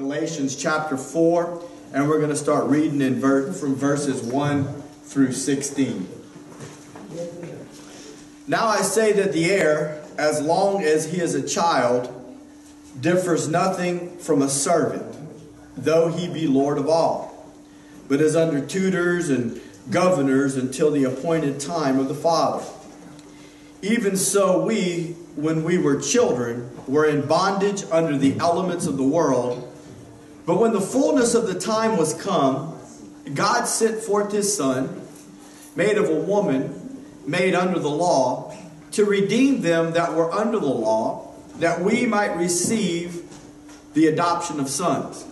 Galatians chapter 4, and we're going to start reading in ver- from verses 1 through 16. Now I say that the heir, as long as he is a child, differs nothing from a servant, though he be Lord of all, but is under tutors and governors until the appointed time of the Father. Even so, we, when we were children, were in bondage under the elements of the world. But when the fullness of the time was come, God sent forth his Son, made of a woman, made under the law, to redeem them that were under the law, that we might receive the adoption of sons.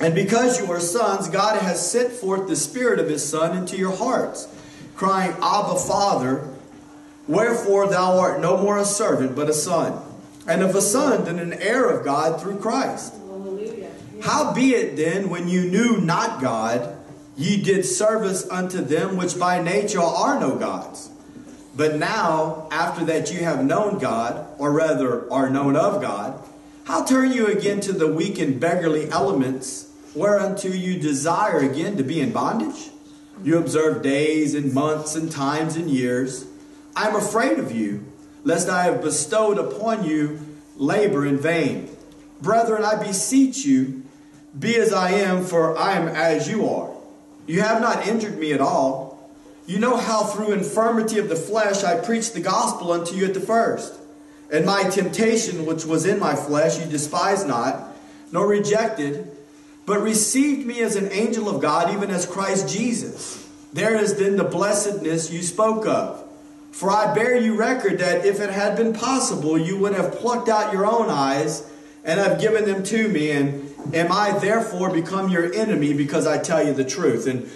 And because you are sons, God has sent forth the Spirit of his Son into your hearts, crying, Abba, Father. Wherefore thou art no more a servant, but a son. And if a son, then an heir of God through Christ. Howbeit then, when you knew not God, ye did service unto them which by nature are no gods. But now, after that you have known God, or rather are known of God, how turn you again to the weak and beggarly elements, whereunto you desire again to be in bondage? You observe days and months and times and years. I am afraid of you, lest I have bestowed upon you labor in vain. Brethren, I beseech you, be as I am, for I am as you are. You have not injured me at all. You know how through infirmity of the flesh I preached the gospel unto you at the first. And my temptation which was in my flesh you despised not, nor rejected, but received me as an angel of God, even as Christ Jesus. There is then the blessedness you spoke of. For I bear you record that if it had been possible, you would have plucked out your own eyes and have given them to me. And am I therefore become your enemy because I tell you the truth? And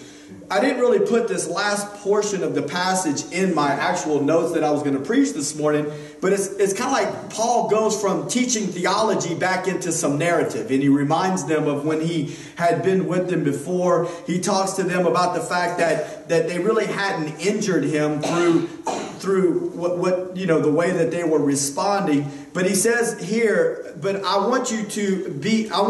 I didn't really put this last portion of the passage in my actual notes that I was going to preach this morning, but it's, it's kind of like Paul goes from teaching theology back into some narrative, and he reminds them of when he had been with them before. He talks to them about the fact that, that they really hadn't injured him through through what, what you know the way that they were responding but he says here but i want you to be I,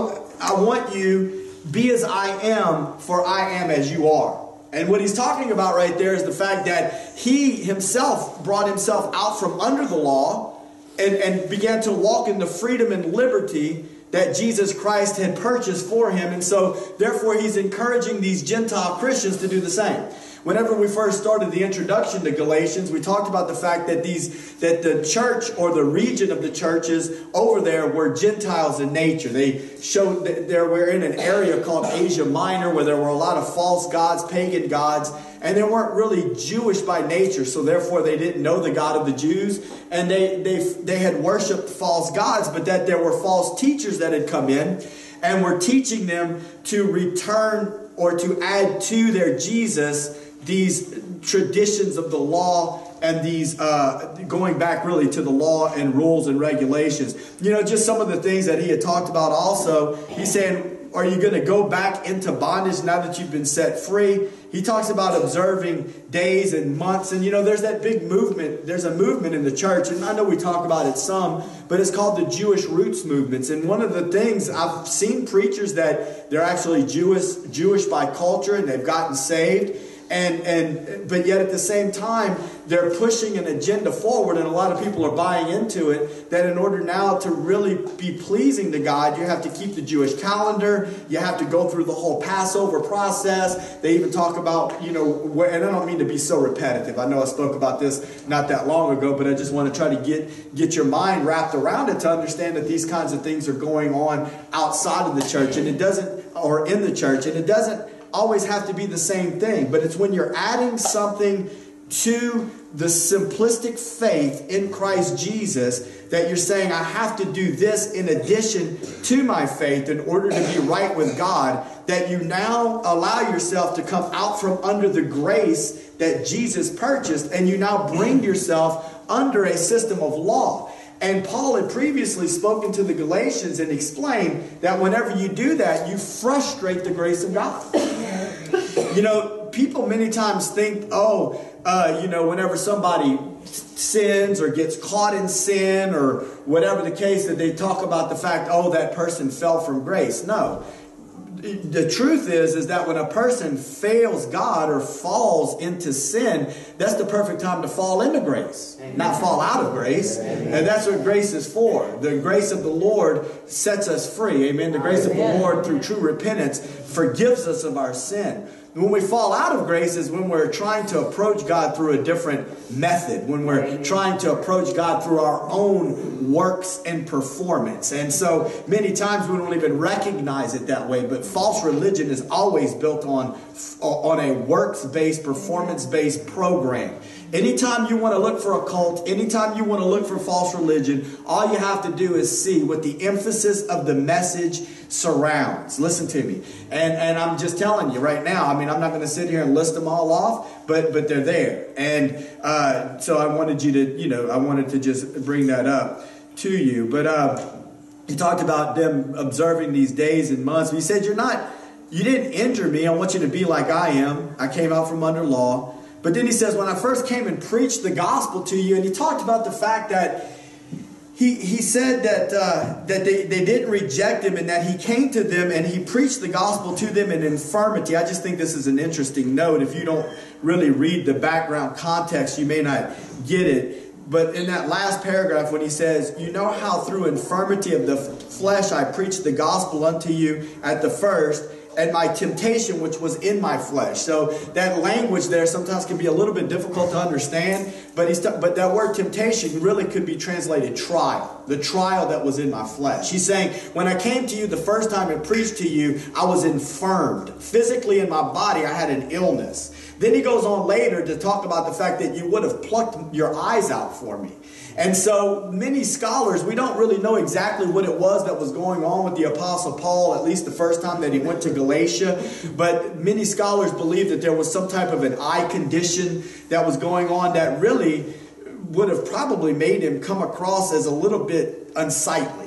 I want you be as i am for i am as you are and what he's talking about right there is the fact that he himself brought himself out from under the law and, and began to walk in the freedom and liberty that Jesus Christ had purchased for him. And so, therefore, he's encouraging these Gentile Christians to do the same. Whenever we first started the introduction to Galatians, we talked about the fact that these that the church or the region of the churches over there were Gentiles in nature. They showed that they were in an area called Asia Minor where there were a lot of false gods, pagan gods, and they weren't really Jewish by nature, so therefore they didn't know the God of the Jews, and they they they had worshipped false gods, but that there were false teachers that had come in and were teaching them to return or to add to their Jesus these traditions of the law and these uh, going back really to the law and rules and regulations. You know, just some of the things that he had talked about also. He's saying, Are you going to go back into bondage now that you've been set free? He talks about observing days and months. And you know, there's that big movement. There's a movement in the church, and I know we talk about it some, but it's called the Jewish roots movements. And one of the things I've seen preachers that they're actually Jewish, Jewish by culture, and they've gotten saved and and but yet at the same time they're pushing an agenda forward and a lot of people are buying into it that in order now to really be pleasing to god you have to keep the jewish calendar. You have to go through the whole passover process. They even talk about you know and i don't mean to be so repetitive. I know i spoke about this not that long ago but i just want to try to get get your mind wrapped around it to understand that these kinds of things are going on outside of the church. And it doesn't or in the church. And it doesn't always have to be the same thing, but it's when you're adding something to the simplistic faith in Christ Jesus that you're saying, I have to do this in addition to my faith in order to be right with God, that you now allow yourself to come out from under the grace that Jesus purchased and you now bring yourself under a system of law. And Paul had previously spoken to the Galatians and explained that whenever you do that, you frustrate the grace of God. You know, people many times think, oh, uh, you know, whenever somebody sins or gets caught in sin or whatever the case that they talk about the fact, oh, that person fell from grace. No the truth is is that when a person fails God or falls into sin, that's the perfect time to fall into grace, Amen. not fall out of grace. Amen. And that's what grace is for. The grace of the Lord sets us free. Amen. The grace Amen. of the Lord through true repentance forgives us of our sin. When we fall out of grace is when we're trying to approach God through a different method, when we're trying to approach God through our own works and performance. And so many times we don't even recognize it that way, but false religion is always built on, on a works based, performance based program. Anytime you want to look for a cult, anytime you want to look for false religion, all you have to do is see what the emphasis of the message surrounds. Listen to me. And, and I'm just telling you right now, I mean, I'm not going to sit here and list them all off, but, but they're there. And uh, so I wanted you to, you know, I wanted to just bring that up to you. But uh, he talked about them observing these days and months. He said, You're not, you didn't injure me. I want you to be like I am. I came out from under law. But then he says, when I first came and preached the gospel to you, and he talked about the fact that he, he said that, uh, that they, they didn't reject him and that he came to them and he preached the gospel to them in infirmity. I just think this is an interesting note. If you don't really read the background context, you may not get it. But in that last paragraph, when he says, You know how through infirmity of the flesh I preached the gospel unto you at the first, and my temptation which was in my flesh. So that language there sometimes can be a little bit difficult to understand, but he's but that word temptation really could be translated trial. The trial that was in my flesh. He's saying, when I came to you the first time and preached to you, I was infirmed. Physically in my body, I had an illness. Then he goes on later to talk about the fact that you would have plucked your eyes out for me. And so many scholars, we don't really know exactly what it was that was going on with the Apostle Paul, at least the first time that he went to Galatia. But many scholars believe that there was some type of an eye condition that was going on that really would have probably made him come across as a little bit unsightly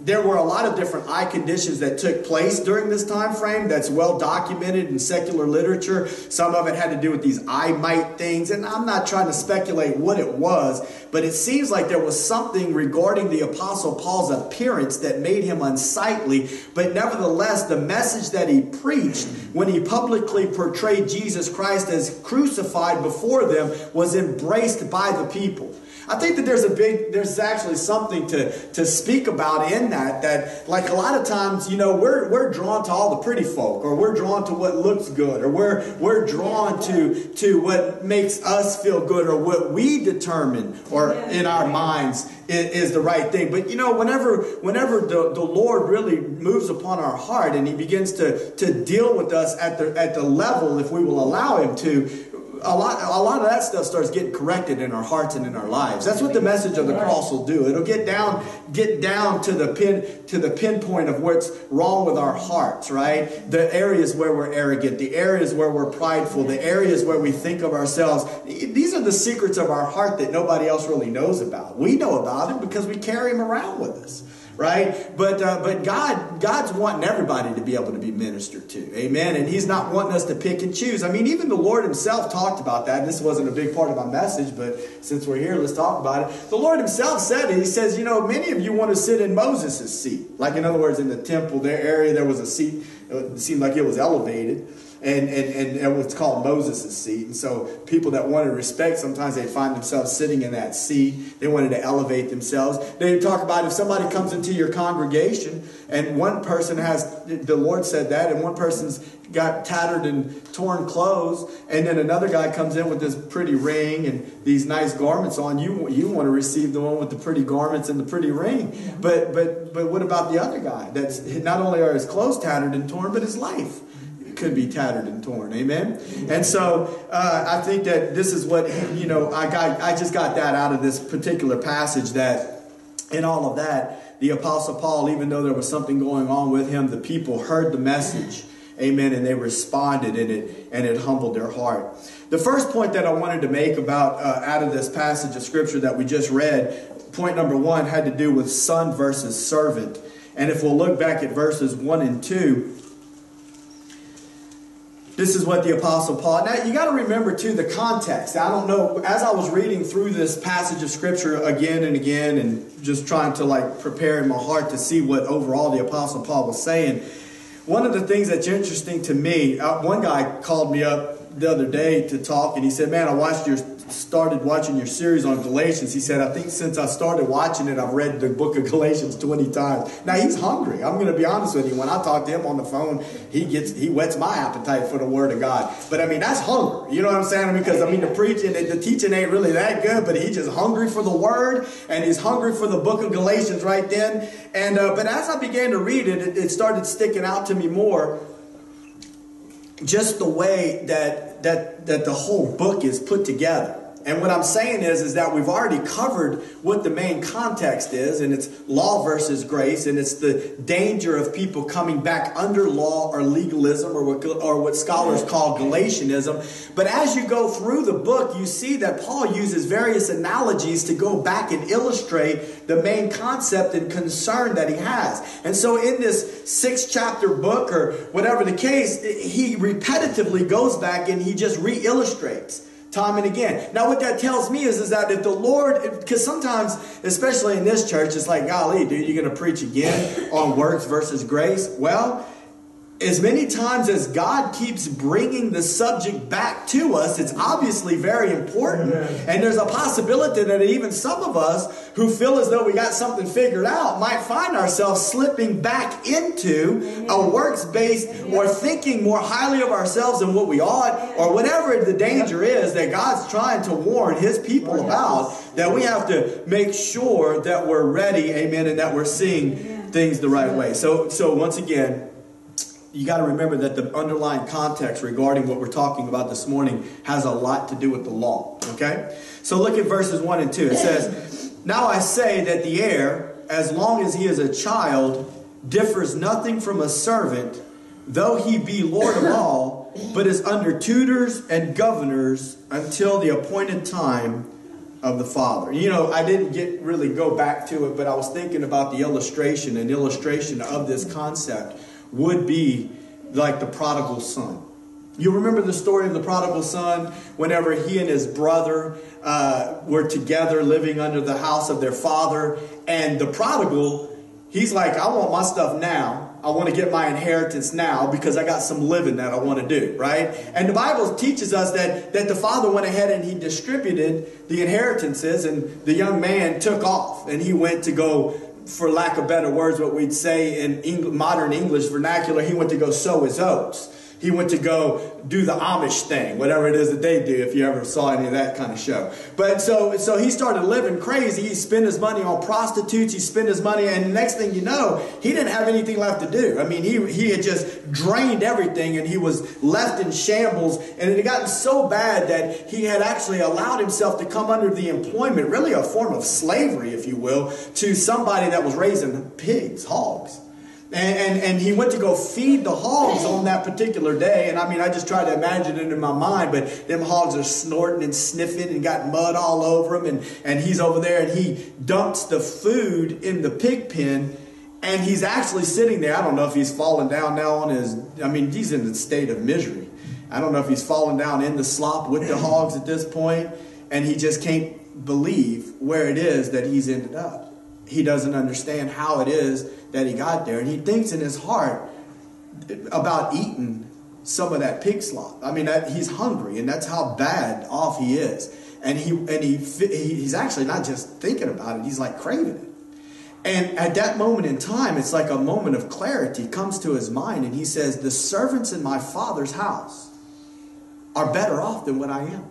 there were a lot of different eye conditions that took place during this time frame that's well documented in secular literature. Some of it had to do with these eye mite things and i'm not trying to speculate what it was but it seems like there was something regarding the apostle paul's appearance that made him unsightly. But nevertheless the message that he preached when he publicly portrayed jesus christ as crucified before them was embraced by the people I think that there's a big, there's actually something to, to speak about in that, that like a lot of times, you know, we're, we're drawn to all the pretty folk, or we're drawn to what looks good, or we're, we're drawn to, to what makes us feel good, or what we determine, or in our minds is, is the right thing. But you know, whenever, whenever the, the Lord really moves upon our heart and he begins to, to deal with us at the, at the level, if we will allow him to, a lot, a lot of that stuff starts getting corrected in our hearts and in our lives. That's what the message of the cross will do. It'll get down, get down to the pin, to the pinpoint of what's wrong with our hearts, right? The areas where we're arrogant, the areas where we're prideful, the areas where we think of ourselves. These are the secrets of our heart that nobody else really knows about. We know about them because we carry them around with us right? But uh, but God God's wanting everybody to be able to be ministered to, Amen. And He's not wanting us to pick and choose. I mean, even the Lord Himself talked about that. This wasn't a big part of my message, but since we're here, let's talk about it. The Lord Himself said it. He says, you know, many of you want to sit in Moses' seat, like in other words, in the temple, their area, there was a seat. It seemed like it was elevated and, and, and, and what's called Moses' seat. And so people that wanted respect, sometimes they find themselves sitting in that seat. They wanted to elevate themselves. They talk about if somebody comes into your congregation and one person has, the Lord said that, and one person's got tattered and torn clothes, and then another guy comes in with this pretty ring and these nice garments on, you, you want to receive the one with the pretty garments and the pretty ring. But, but, but what about the other guy? That's not only are his clothes tattered and torn, but his life could be tattered and torn. Amen. And so uh, I think that this is what you know. I got. I just got that out of this particular passage. That in all of that, the apostle Paul, even though there was something going on with him, the people heard the message. Amen. And they responded in it, and it humbled their heart. The first point that I wanted to make about uh, out of this passage of scripture that we just read, point number one had to do with son versus servant. And if we'll look back at verses one and two, this is what the Apostle Paul. Now, you got to remember, too, the context. I don't know, as I was reading through this passage of Scripture again and again and just trying to, like, prepare in my heart to see what overall the Apostle Paul was saying, one of the things that's interesting to me, uh, one guy called me up the other day to talk, and he said, Man, I watched your started watching your series on Galatians, he said, I think since I started watching it, I've read the book of Galatians 20 times. Now he's hungry. I'm going to be honest with you. When I talk to him on the phone, he gets, he whets my appetite for the word of God. But I mean, that's hunger. You know what I'm saying? Because I mean, the preaching, the teaching ain't really that good, but he's just hungry for the word and he's hungry for the book of Galatians right then. And, uh, but as I began to read it, it, it started sticking out to me more just the way that that that the whole book is put together. And what I'm saying is, is that we've already covered what the main context is, and it's law versus grace, and it's the danger of people coming back under law or legalism, or what, or what scholars call Galatianism. But as you go through the book, you see that Paul uses various analogies to go back and illustrate the main concept and concern that he has. And so in this six chapter book, or whatever the case, he repetitively goes back and he just re illustrates time and again. Now, what that tells me is, is that if the Lord, because sometimes, especially in this church, it's like, golly, dude, you're going to preach again on works versus grace. Well, as many times as God keeps bringing the subject back to us, it's obviously very important. Amen. And there's a possibility that even some of us who feel as though we got something figured out might find ourselves slipping back into a works based or thinking more highly of ourselves than what we ought, or whatever the danger is that God's trying to warn His people about, that we have to make sure that we're ready, amen, and that we're seeing things the right way. So, so once again, you got to remember that the underlying context regarding what we're talking about this morning has a lot to do with the law. Okay? So look at verses 1 and 2. It says, Now I say that the heir, as long as he is a child, differs nothing from a servant, though he be Lord of all, but is under tutors and governors until the appointed time of the Father. You know, I didn't get really go back to it, but I was thinking about the illustration, an illustration of this concept would be like the prodigal son. You remember the story of the prodigal son whenever he and his brother uh, were together living under the house of their father. And the prodigal, he's like, I want my stuff now. I want to get my inheritance now because I got some living that I want to do, right? And the Bible teaches us that, that the father went ahead and he distributed the inheritances, and the young man took off and he went to go for lack of better words, what we'd say in modern English vernacular, he went to go sow his oats. He went to go do the Amish thing, whatever it is that they do, if you ever saw any of that kind of show. But so, so he started living crazy. He spent his money on prostitutes. He spent his money, and next thing you know, he didn't have anything left to do. I mean, he, he had just drained everything, and he was left in shambles. And it had gotten so bad that he had actually allowed himself to come under the employment, really a form of slavery, if you will, to somebody that was raising pigs, hogs. And, and, and, he went to go feed the hogs on that particular day. And I mean, I just try to imagine it in my mind, but them hogs are snorting and sniffing and got mud all over them. And, and he's over there and he dumps the food in the pig pen. And he's actually sitting there. I don't know if he's falling down now on his, I mean, he's in a state of misery. I don't know if he's falling down in the slop with the hogs at this point, And he just can't believe where it is that he's ended up. He doesn't understand how it is that he got there. And he thinks in his heart about eating some of that pig slop. I mean, that, he's hungry, and that's how bad off he is. And he and he he's actually not just thinking about it; he's like craving it. And at that moment in time, it's like a moment of clarity comes to his mind, and he says, "The servants in my father's house are better off than what I am."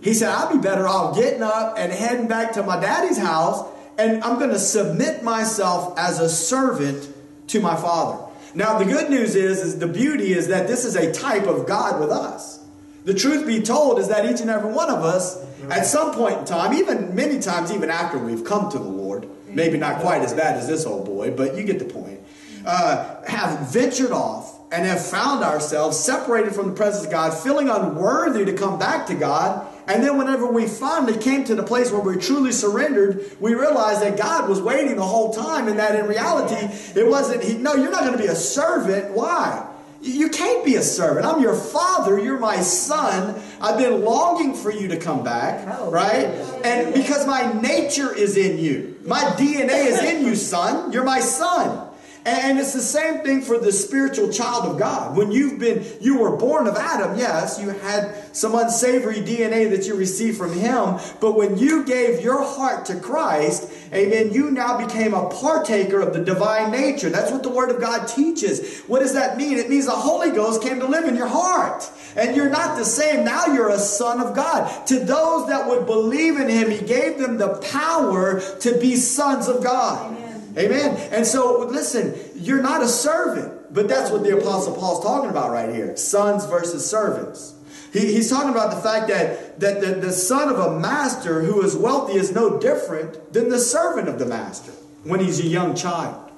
He said, "I'd be better off getting up and heading back to my daddy's house and I'm going to submit myself as a servant to my Father. Now, the good news is, is the beauty is that this is a type of God with us. The truth be told is that each and every one of us, at some point in time, even many times, even after we've come to the Lord, maybe not quite as bad as this old boy, but you get the point, uh, have ventured off and have found ourselves separated from the presence of God, feeling unworthy to come back to God and then whenever we finally came to the place where we truly surrendered, we realized that God was waiting the whole time and that in reality, it wasn't, he, no, you're not going to be a servant. Why? You can't be a servant. I'm your father. You're my son. I've been longing for you to come back, oh, right? And because my nature is in you, my DNA is in you, son. You're my son. And it's the same thing for the spiritual child of God. When you've been, you were born of Adam, yes, you had some unsavory DNA that you received from him. But when you gave your heart to Christ, amen, you now became a partaker of the divine nature. That's what the Word of God teaches. What does that mean? It means the Holy Ghost came to live in your heart. And you're not the same. Now you're a son of God. To those that would believe in him, he gave them the power to be sons of God. Amen. Amen. And so, listen, you're not a servant, but that's what the Apostle Paul's talking about right here sons versus servants. He, he's talking about the fact that, that the, the son of a master who is wealthy is no different than the servant of the master when he's a young child.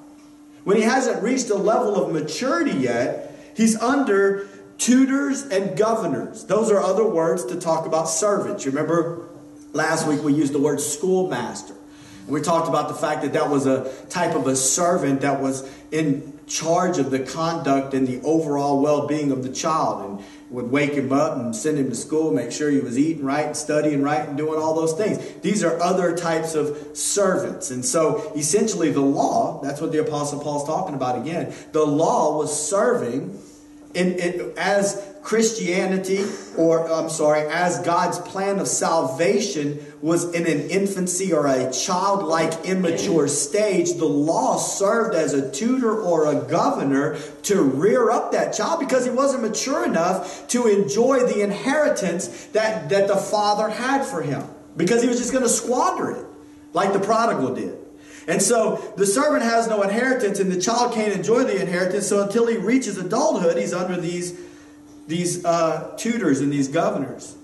When he hasn't reached a level of maturity yet, he's under tutors and governors. Those are other words to talk about servants. You remember last week we used the word schoolmaster. We talked about the fact that that was a type of a servant that was in charge of the conduct and the overall well being of the child and would wake him up and send him to school, make sure he was eating right and studying right and doing all those things. These are other types of servants. And so essentially, the law that's what the Apostle Paul's talking about again the law was serving in, in, as Christianity, or I'm sorry, as God's plan of salvation was in an infancy or a childlike immature stage, the law served as a tutor or a governor to rear up that child because he wasn't mature enough to enjoy the inheritance that, that the father had for him. Because he was just going to squander it, like the prodigal did. And so the servant has no inheritance, and the child can't enjoy the inheritance. So until he reaches adulthood, he's under these, these uh, tutors and these governors.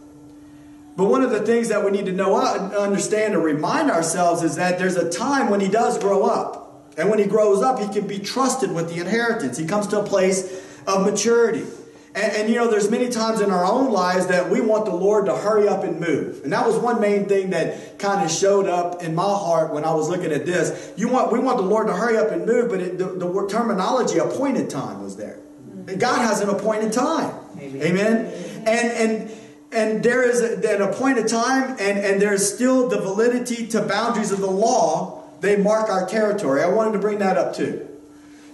But one of the things that we need to know, uh, understand, and remind ourselves is that there's a time when he does grow up. And when he grows up, he can be trusted with the inheritance. He comes to a place of maturity. And, and, you know, there's many times in our own lives that we want the Lord to hurry up and move. And that was one main thing that kind of showed up in my heart when I was looking at this. You want, we want the Lord to hurry up and move, but it, the, the terminology, appointed time, was there. God has an appointed time. Amen. Amen. And, and, and there is a, an appointed time, and, and there's still the validity to boundaries of the law. They mark our territory. I wanted to bring that up too.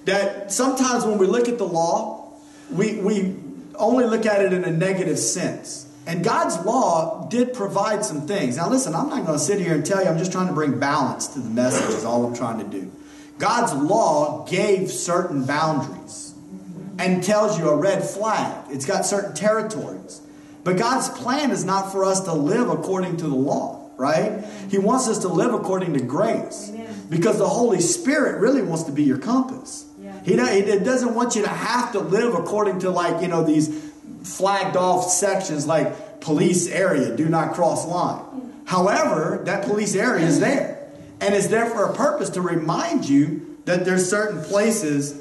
That sometimes when we look at the law, we, we only look at it in a negative sense. And God's law did provide some things. Now, listen, I'm not going to sit here and tell you, I'm just trying to bring balance to the message, is all I'm trying to do. God's law gave certain boundaries and tells you a red flag. It's got certain territories. But God's plan is not for us to live according to the law, right? He wants us to live according to grace. Because the Holy Spirit really wants to be your compass. He, he doesn't want you to have to live according to like, you know, these flagged off sections like police area, do not cross line. However, that police area is there. And it's there for a purpose to remind you that there's certain places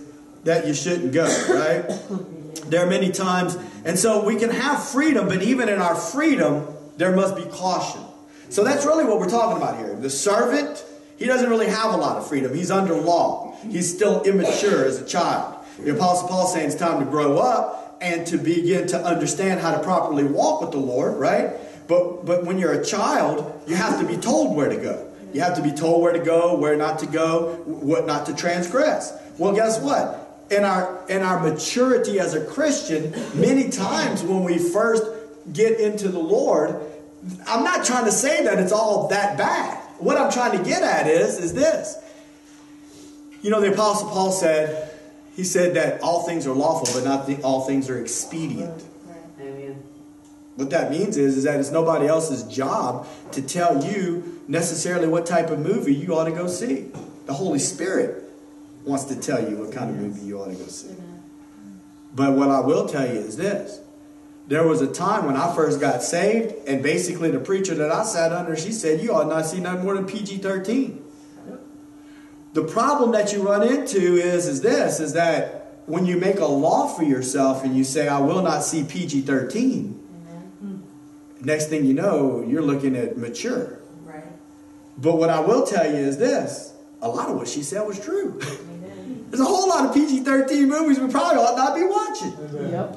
that you shouldn't go, right? There are many times. And so we can have freedom, but even in our freedom, there must be caution. So that's really what we're talking about here. The servant, he doesn't really have a lot of freedom. He's under law. He's still immature as a child. The Apostle Paul saying it's time to grow up and to begin to understand how to properly walk with the Lord, right? But but when you're a child, you have to be told where to go. You have to be told where to go, where not to go, what not to transgress. Well, guess what? In our in our maturity as a Christian, many times when we first get into the Lord, I'm not trying to say that it's all that bad. What I'm trying to get at is is this you know, the Apostle Paul said, he said that all things are lawful, but not the, all things are expedient. Amen. What that means is, is that it's nobody else's job to tell you necessarily what type of movie you ought to go see. The Holy Spirit wants to tell you what kind of movie you ought to go see. But what I will tell you is this. There was a time when I first got saved, and basically the preacher that I sat under, she said, You ought not see nothing more than PG 13. The problem that you run into is, is this, is that when you make a law for yourself and you say, I will not see PG-13, mm-hmm. next thing you know, you're looking at mature. Right. But what I will tell you is this, a lot of what she said was true. There's a whole lot of PG 13 movies we probably ought not be watching. Yep.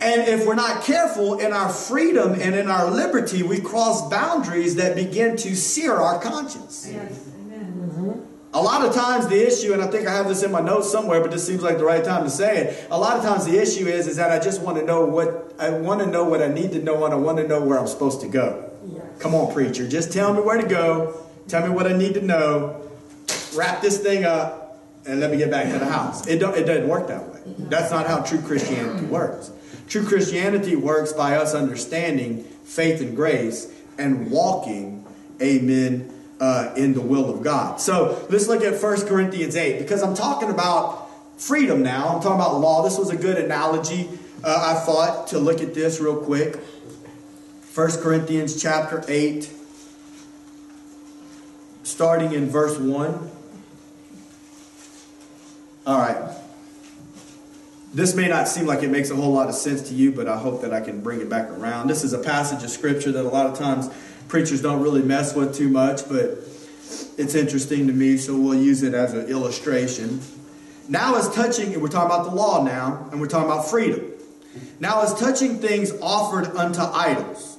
And if we're not careful in our freedom and in our liberty, we cross boundaries that begin to sear our conscience. Yes. Amen. A lot of times the issue, and I think I have this in my notes somewhere, but this seems like the right time to say it. A lot of times the issue is, is that I just want to know what I want to know what I need to know, and I want to know where I'm supposed to go. Come on, preacher, just tell me where to go. Tell me what I need to know. Wrap this thing up, and let me get back to the house. It don't. It doesn't work that way. That's not how true Christianity works. True Christianity works by us understanding faith and grace and walking, amen, uh, in the will of God. So let's look at 1 Corinthians 8 because I'm talking about freedom now. I'm talking about law. This was a good analogy, uh, I thought, to look at this real quick. 1 Corinthians chapter 8, starting in verse 1. All right. This may not seem like it makes a whole lot of sense to you, but I hope that I can bring it back around. This is a passage of scripture that a lot of times preachers don't really mess with too much, but it's interesting to me, so we'll use it as an illustration. Now, as touching, and we're talking about the law now, and we're talking about freedom. Now, as touching things offered unto idols,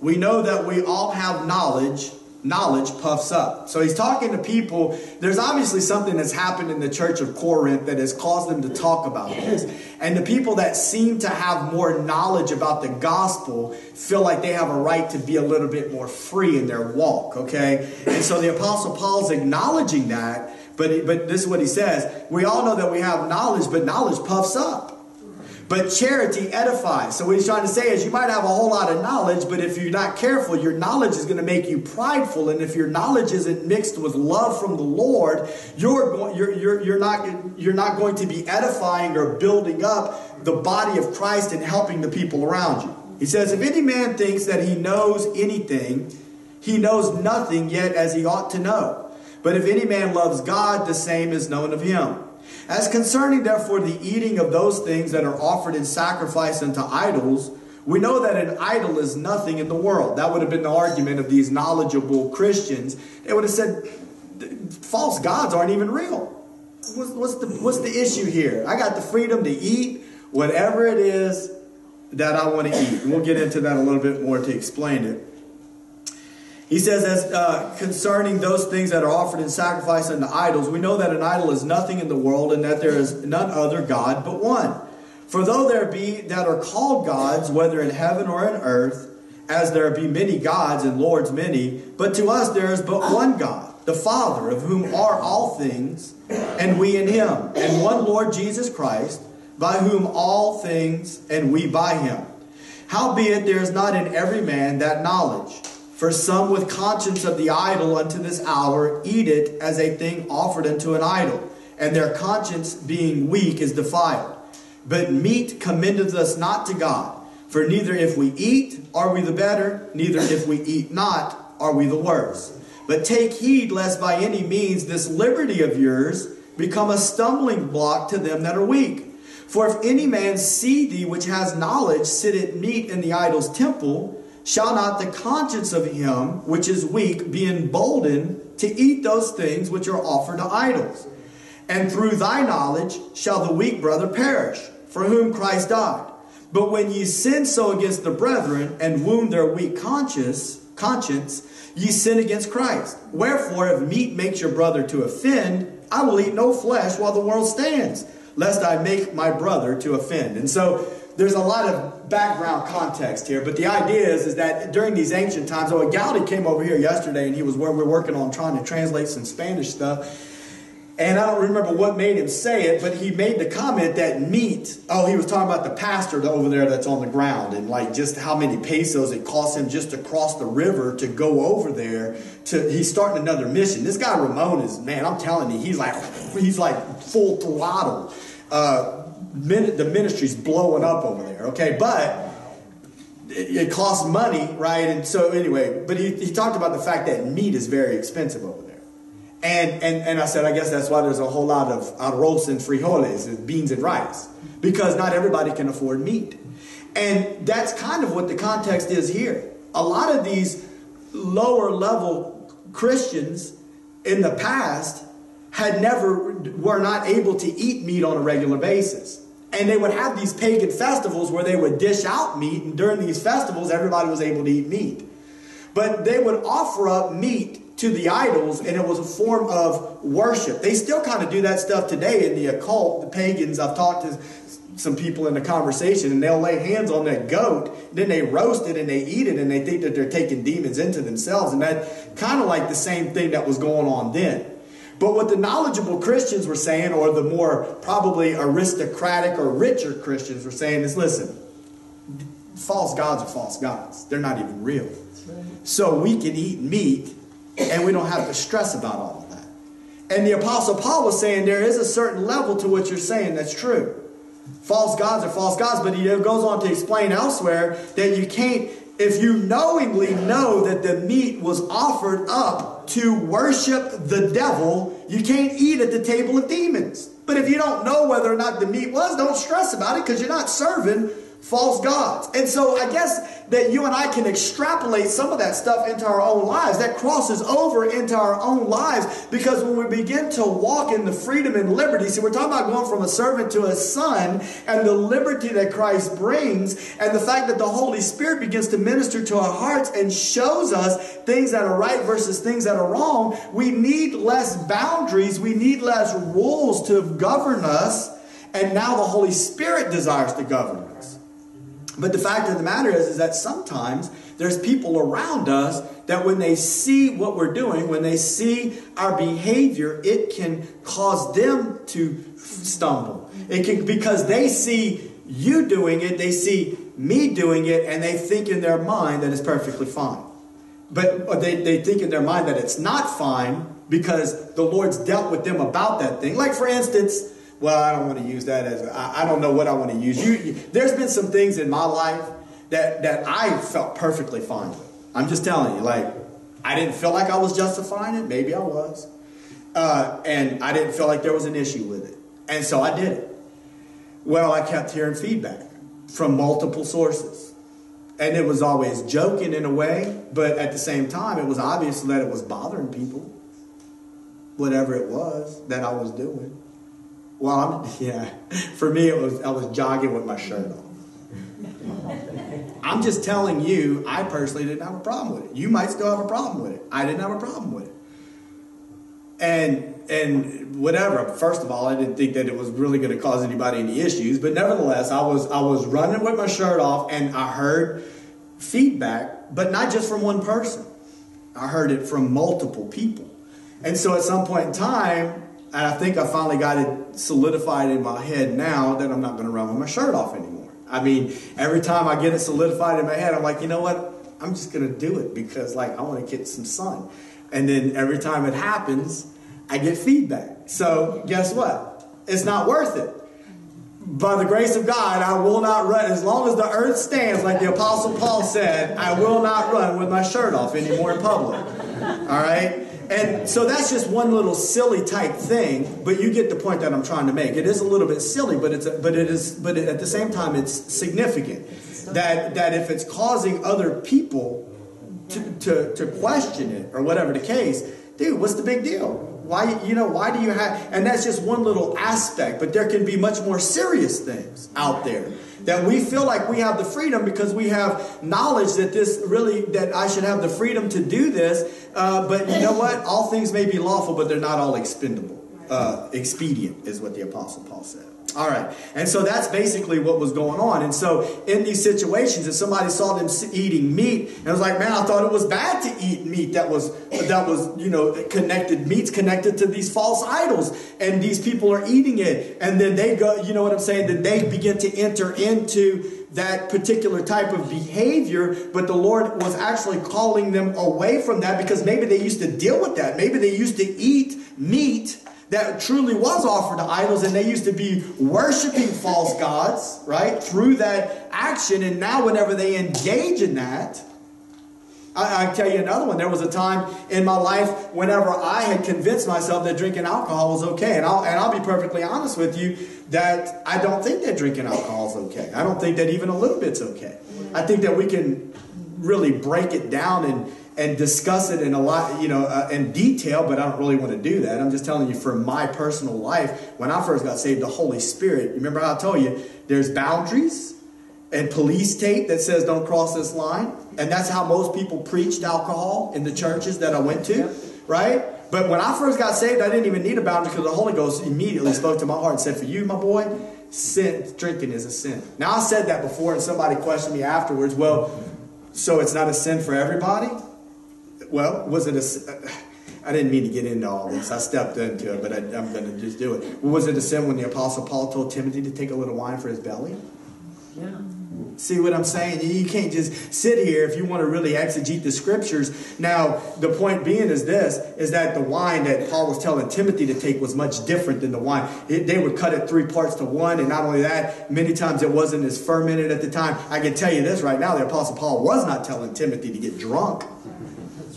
we know that we all have knowledge knowledge puffs up. So he's talking to people. There's obviously something that's happened in the church of Corinth that has caused them to talk about this. And the people that seem to have more knowledge about the gospel feel like they have a right to be a little bit more free in their walk, okay? And so the apostle Paul's acknowledging that, but but this is what he says. We all know that we have knowledge, but knowledge puffs up. But charity edifies. So what he's trying to say is you might have a whole lot of knowledge, but if you're not careful, your knowledge is going to make you prideful. And if your knowledge isn't mixed with love from the Lord, you're, you're, you're, you're, not, you're not going to be edifying or building up the body of Christ and helping the people around you. He says, if any man thinks that he knows anything, he knows nothing yet as he ought to know. But if any man loves God, the same is known of him. As concerning, therefore, the eating of those things that are offered in sacrifice unto idols, we know that an idol is nothing in the world. That would have been the argument of these knowledgeable Christians. They would have said, false gods aren't even real. What's, what's, the, what's the issue here? I got the freedom to eat whatever it is that I want to eat. And we'll get into that a little bit more to explain it. He says, as uh, concerning those things that are offered in sacrifice unto idols, we know that an idol is nothing in the world and that there is none other God but one. For though there be that are called gods, whether in heaven or in earth, as there be many gods and lords many, but to us there is but one God, the Father, of whom are all things, and we in him, and one Lord Jesus Christ, by whom all things, and we by him. Howbeit there is not in every man that knowledge. For some with conscience of the idol unto this hour eat it as a thing offered unto an idol, and their conscience being weak is defiled. But meat commendeth us not to God. For neither if we eat are we the better, neither if we eat not are we the worse. But take heed lest by any means this liberty of yours become a stumbling block to them that are weak. For if any man see thee which has knowledge sit at meat in the idol's temple, shall not the conscience of him which is weak be emboldened to eat those things which are offered to idols? And through thy knowledge shall the weak brother perish, for whom Christ died. But when ye sin so against the brethren and wound their weak conscience, conscience, ye sin against Christ. Wherefore, if meat makes your brother to offend, I will eat no flesh while the world stands, lest I make my brother to offend. And so there's a lot of background context here, but the idea is, is that during these ancient times, oh, Gowdy came over here yesterday and he was where we we're working on trying to translate some Spanish stuff. And I don't remember what made him say it, but he made the comment that meat, oh, he was talking about the pastor over there that's on the ground and like just how many pesos it cost him just to cross the river to go over there to, he's starting another mission. This guy Ramon is, man, I'm telling you, he's like, he's like full throttle. Uh, the ministry's blowing up over there, okay? But it, it costs money, right? And so anyway, but he, he talked about the fact that meat is very expensive over there. And, and, and I said, I guess that's why there's a whole lot of arroz and frijoles, beans and rice, because not everybody can afford meat. And that's kind of what the context is here. A lot of these lower level Christians in the past had never were not able to eat meat on a regular basis. And they would have these pagan festivals where they would dish out meat, and during these festivals, everybody was able to eat meat. But they would offer up meat to the idols, and it was a form of worship. They still kind of do that stuff today in the occult. The pagans, I've talked to some people in the conversation, and they'll lay hands on that goat, then they roast it and they eat it, and they think that they're taking demons into themselves. And that kind of like the same thing that was going on then. But what the knowledgeable Christians were saying, or the more probably aristocratic or richer Christians were saying, is listen, false gods are false gods. They're not even real. So we can eat meat and we don't have to stress about all of that. And the Apostle Paul was saying there is a certain level to what you're saying that's true. False gods are false gods, but he goes on to explain elsewhere that you can't, if you knowingly know that the meat was offered up to worship the devil, you can't eat at the table of demons. But if you don't know whether or not the meat was, don't stress about it because you're not serving false gods. And so I guess that you and I can extrapolate some of that stuff into our own lives. That crosses over into our own lives because when we begin to walk in the freedom and liberty, see, we're talking about going from a servant to a son and the liberty that Christ brings and the fact that the Holy Spirit begins to minister to our hearts and shows us things that are right versus things that are wrong. We need less boundaries. We need less rules to govern us. And now the Holy Spirit desires to govern us. But the fact of the matter is, is that sometimes there's people around us that when they see what we're doing, when they see our behavior, it can cause them to stumble. It can because they see you doing it, they see me doing it, and they think in their mind that it's perfectly fine. But they, they think in their mind that it's not fine because the Lord's dealt with them about that thing. Like for instance, well, I don't want to use that as I, I don't know what I want to use. You, you, there's been some things in my life that that I felt perfectly fine with. I'm just telling you, like I didn't feel like I was justifying it. Maybe I was, uh, and I didn't feel like there was an issue with it, and so I did it. Well, I kept hearing feedback from multiple sources, and it was always joking in a way, but at the same time, it was obvious that it was bothering people. Whatever it was that I was doing. Well, I'm, yeah. For me, it was I was jogging with my shirt on. I'm just telling you, I personally didn't have a problem with it. You might still have a problem with it. I didn't have a problem with it. And and whatever. First of all, I didn't think that it was really going to cause anybody any issues. But nevertheless, I was I was running with my shirt off, and I heard feedback, but not just from one person. I heard it from multiple people. And so at some point in time, and I think I finally got it solidified in my head now that I'm not going to run with my shirt off anymore. I mean, every time I get it solidified in my head, I'm like, you know what? I'm just going to do it because, like, I want to get some sun. And then every time it happens, I get feedback. So, guess what? It's not worth it. By the grace of God, I will not run. As long as the earth stands, like the Apostle Paul said, I will not run with my shirt off anymore in public. All right? And so that's just one little silly type thing, but you get the point that I'm trying to make. It is a little bit silly, but it's a, but it is but at the same time it's significant. That that if it's causing other people to, to, to question it or whatever the case, dude, what's the big deal? Why you know why do you have and that's just one little aspect, but there can be much more serious things out there that we feel like we have the freedom because we have knowledge that this really that I should have the freedom to do this. Uh, but you know what? All things may be lawful, but they're not all expendable. Uh, expedient is what the apostle Paul said. All right. And so that's basically what was going on. And so in these situations, if somebody saw them eating meat and was like, man, I thought it was bad to eat meat that was, that was, you know, connected, meats connected to these false idols. And these people are eating it. And then they go, you know what I'm saying? Then they begin to enter into that particular type of behavior, but the Lord was actually calling them away from that because maybe they used to deal with that. Maybe they used to eat meat that truly was offered to idols and they used to be worshiping false gods, right? Through that action. And now, whenever they engage in that, I, I tell you another one. There was a time in my life whenever I had convinced myself that drinking alcohol was okay. And I'll, and I'll be perfectly honest with you that I don't think that drinking alcohol is okay. I don't think that even a little bit's okay. I think that we can really break it down and and discuss it in a lot, you know, uh, in detail, but I don't really want to do that. I'm just telling you from my personal life. When I first got saved, the Holy Spirit, remember how I told you, there's boundaries and police tape that says don't cross this line. And that's how most people preached alcohol in the churches that I went to, yep. right? But when I first got saved, I didn't even need a boundary because the Holy Ghost immediately spoke to my heart and said, For you, my boy, sin, drinking is a sin. Now, I said that before, and somebody questioned me afterwards. Well, so it's not a sin for everybody? Well, was it a. I didn't mean to get into all this. I stepped into it, but I, am going to just do it. Was it a sin when the Apostle Paul told Timothy to take a little wine for his belly? Yeah. See what I'm saying? You can't just sit here if you want to really exegete the scriptures. Now, the point being is this, is that the wine that Paul was telling Timothy to take was much different than the wine. It, they would cut it three parts to one, and not only that, many times it wasn't as fermented at the time. I can tell you this right now, the Apostle Paul was not telling Timothy to get drunk.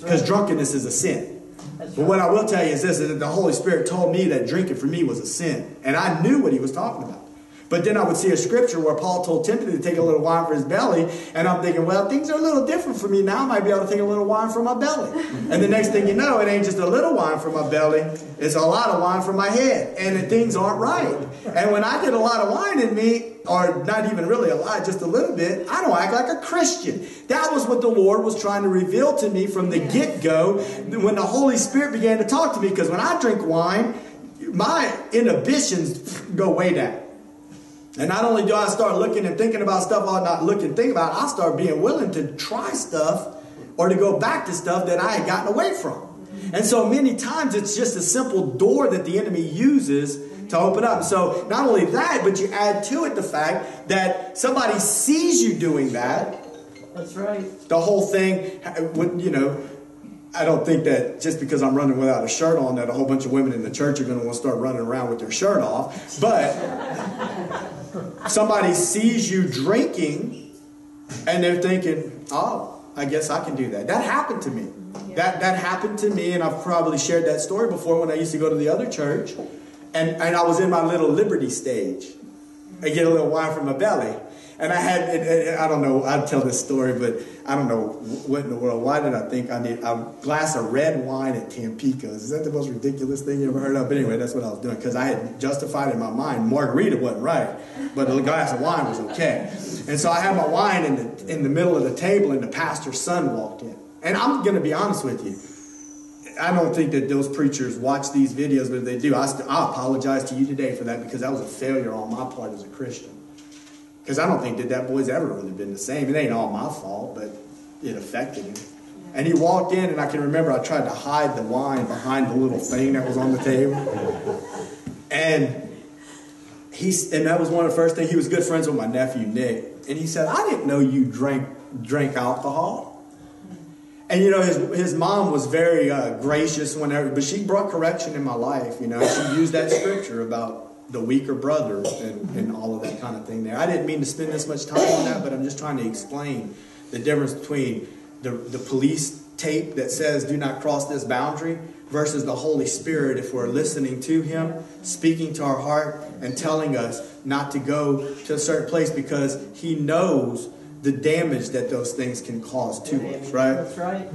Because right. drunkenness is a sin. That's but right. what I will tell you is this, is that the Holy Spirit told me that drinking for me was a sin. And I knew what he was talking about. But then I would see a scripture where Paul told Timothy to take a little wine for his belly, and I'm thinking, well, things are a little different for me now. I might be able to take a little wine for my belly. And the next thing you know, it ain't just a little wine for my belly, it's a lot of wine for my head. And the things aren't right. And when I get a lot of wine in me, or not even really a lot, just a little bit, I don't act like a Christian. That was what the Lord was trying to reveal to me from the get go when the Holy Spirit began to talk to me. Because when I drink wine, my inhibitions go way down. And not only do I start looking and thinking about stuff I not look and think about, I start being willing to try stuff or to go back to stuff that I had gotten away from. And so many times it's just a simple door that the enemy uses to open up. So not only that, but you add to it the fact that somebody sees you doing that. That's right. The whole thing, you know, I don't think that just because I'm running without a shirt on that a whole bunch of women in the church are going to want to start running around with their shirt off. But somebody sees you drinking and they're thinking, oh, I guess I can do that. That happened to me. That, that happened to me, and I've probably shared that story before when I used to go to the other church. And, and I was in my little liberty stage. I get a little wine from my belly. And I had, it, I don't know, I'd tell this story, but I don't know what in the world. Why did I think I need a glass of red wine at Tampico's? Is that the most ridiculous thing you ever heard of? But anyway, that's what I was doing because I had justified in my mind margarita wasn't right, but a glass of wine was okay. And so I had my wine in the, in the middle of the table, and the pastor's son walked in. And I'm going to be honest with you. I don't think that those preachers watch these videos, but if they do, I, I apologize to you today for that because that was a failure on my part as a Christian. Because I don't think that that boy's ever really been the same. It ain't all my fault, but it affected him. And he walked in, and I can remember I tried to hide the wine behind the little thing that was on the table. And he, and that was one of the first things. He was good friends with my nephew Nick, and he said, "I didn't know you drank drank alcohol." And you know, his his mom was very uh, gracious whenever, but she brought correction in my life. You know, she used that scripture about the weaker brother and, and all of that kind of thing there. I didn't mean to spend this much time on that, but I'm just trying to explain the difference between the, the police tape that says do not cross this boundary versus the Holy Spirit if we're listening to Him, speaking to our heart, and telling us not to go to a certain place because He knows the damage that those things can cause to us, right? That's right.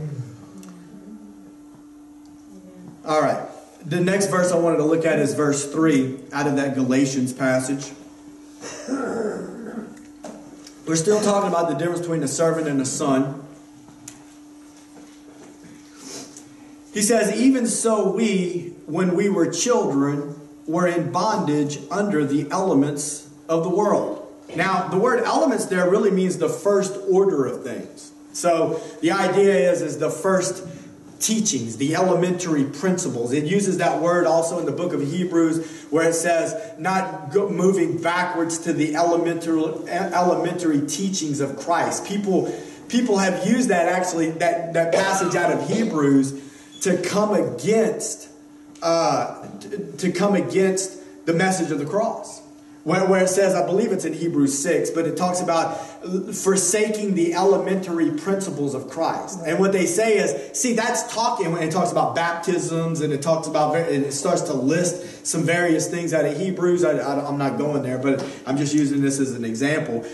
All right the next verse I wanted to look at is verse 3 out of that Galatians passage. We're still talking about the difference between a servant and a son. He says, Even so, we, when we were children, were in bondage under the elements of the world. Now, the word elements there really means the first order of things. So the idea is, is the first teachings, the elementary principles. It uses that word also in the book of Hebrews where it says not moving backwards to the elementary, elementary teachings of Christ. People, people have used that actually, that, that passage out of Hebrews to come against, uh, to come against the message of the cross. Where, where it says, I believe it's in Hebrews 6, but it talks about forsaking the elementary principles of Christ. And what they say is, see, that's talking when it talks about baptisms and it talks about, and it starts to list some various things out of Hebrews. I, I, I'm not going there, but I'm just using this as an example.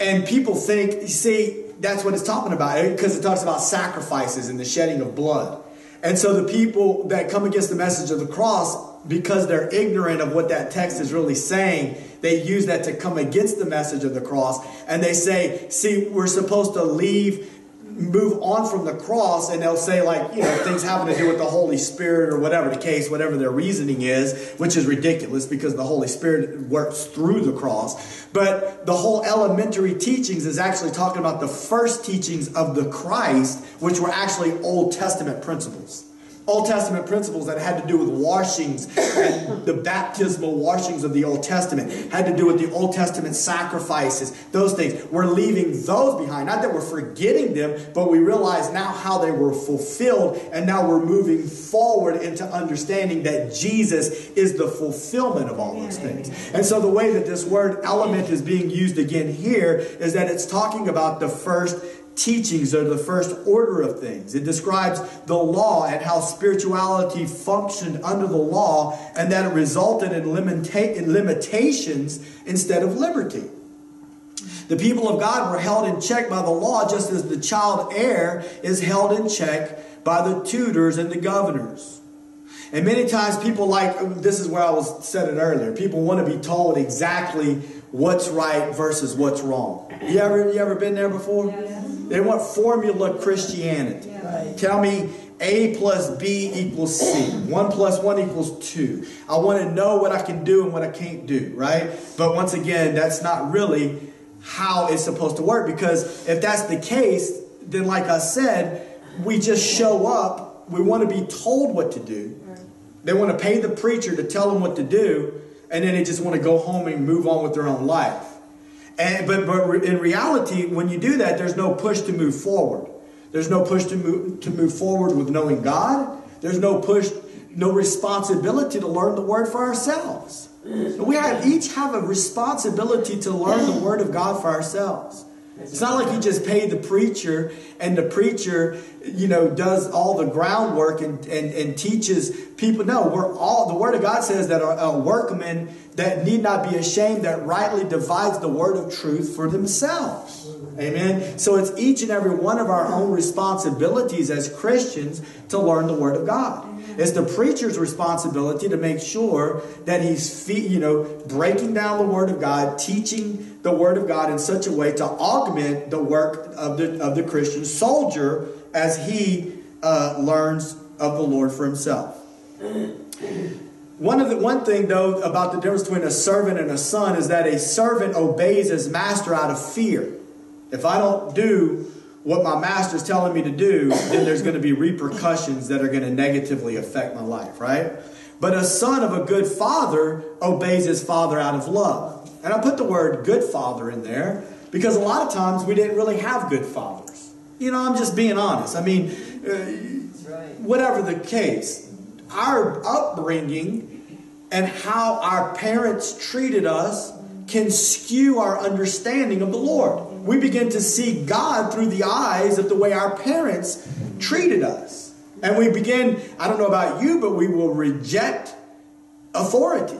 And people think, see, that's what it's talking about eh? because it talks about sacrifices and the shedding of blood. And so the people that come against the message of the cross, because they're ignorant of what that text is really saying, they use that to come against the message of the cross. And they say, see, we're supposed to leave move on from the cross and they'll say like you know things having to do with the holy spirit or whatever the case whatever their reasoning is which is ridiculous because the holy spirit works through the cross but the whole elementary teachings is actually talking about the first teachings of the christ which were actually old testament principles Old Testament principles that had to do with washings and the baptismal washings of the Old Testament, had to do with the Old Testament sacrifices, those things. We're leaving those behind. Not that we're forgetting them, but we realize now how they were fulfilled, and now we're moving forward into understanding that Jesus is the fulfillment of all those things. And so the way that this word element is being used again here is that it's talking about the first teachings are the first order of things. It describes the law and how spirituality functioned under the law and that it resulted in, limita- in limitations instead of liberty. The people of God were held in check by the law just as the child heir is held in check by the tutors and the governors. And many times people like, this is where I was said it earlier, people want to be told exactly what's right versus what's wrong. You ever, you ever been there before? They want formula Christianity. Right. Tell me A plus B equals C. 1 plus 1 equals 2. I want to know what I can do and what I can't do, right? But once again, that's not really how it's supposed to work because if that's the case, then like I said, we just show up. We want to be told what to do. They want to pay the preacher to tell them what to do, and then they just want to go home and move on with their own life. And, but, but in reality, when you do that, there's no push to move forward. There's no push to move, to move forward with knowing God. There's no push, no responsibility to learn the Word for ourselves. Mm. We have, each have a responsibility to learn the Word of God for ourselves. It's not like you just pay the preacher and the preacher, you know, does all the groundwork and, and, and teaches people. No, we're all, the Word of God says that a, a workman that need not be ashamed that rightly divides the word of truth for themselves. Amen. So it's each and every one of our own responsibilities as Christians to learn the word of God. It's the preacher's responsibility to make sure that he's, you know, breaking down the word of God, teaching the word of God in such a way to augment the work of the of the Christian soldier as he uh, learns of the Lord for himself. One of the one thing though about the difference between a servant and a son is that a servant obeys his master out of fear. If I don't do what my master is telling me to do, then there's going to be repercussions that are going to negatively affect my life, right? But a son of a good father obeys his father out of love. And I put the word good father in there because a lot of times we didn't really have good fathers. You know, I'm just being honest. I mean, uh, whatever the case, our upbringing and how our parents treated us can skew our understanding of the Lord. We begin to see God through the eyes of the way our parents treated us. And we begin, I don't know about you, but we will reject authority.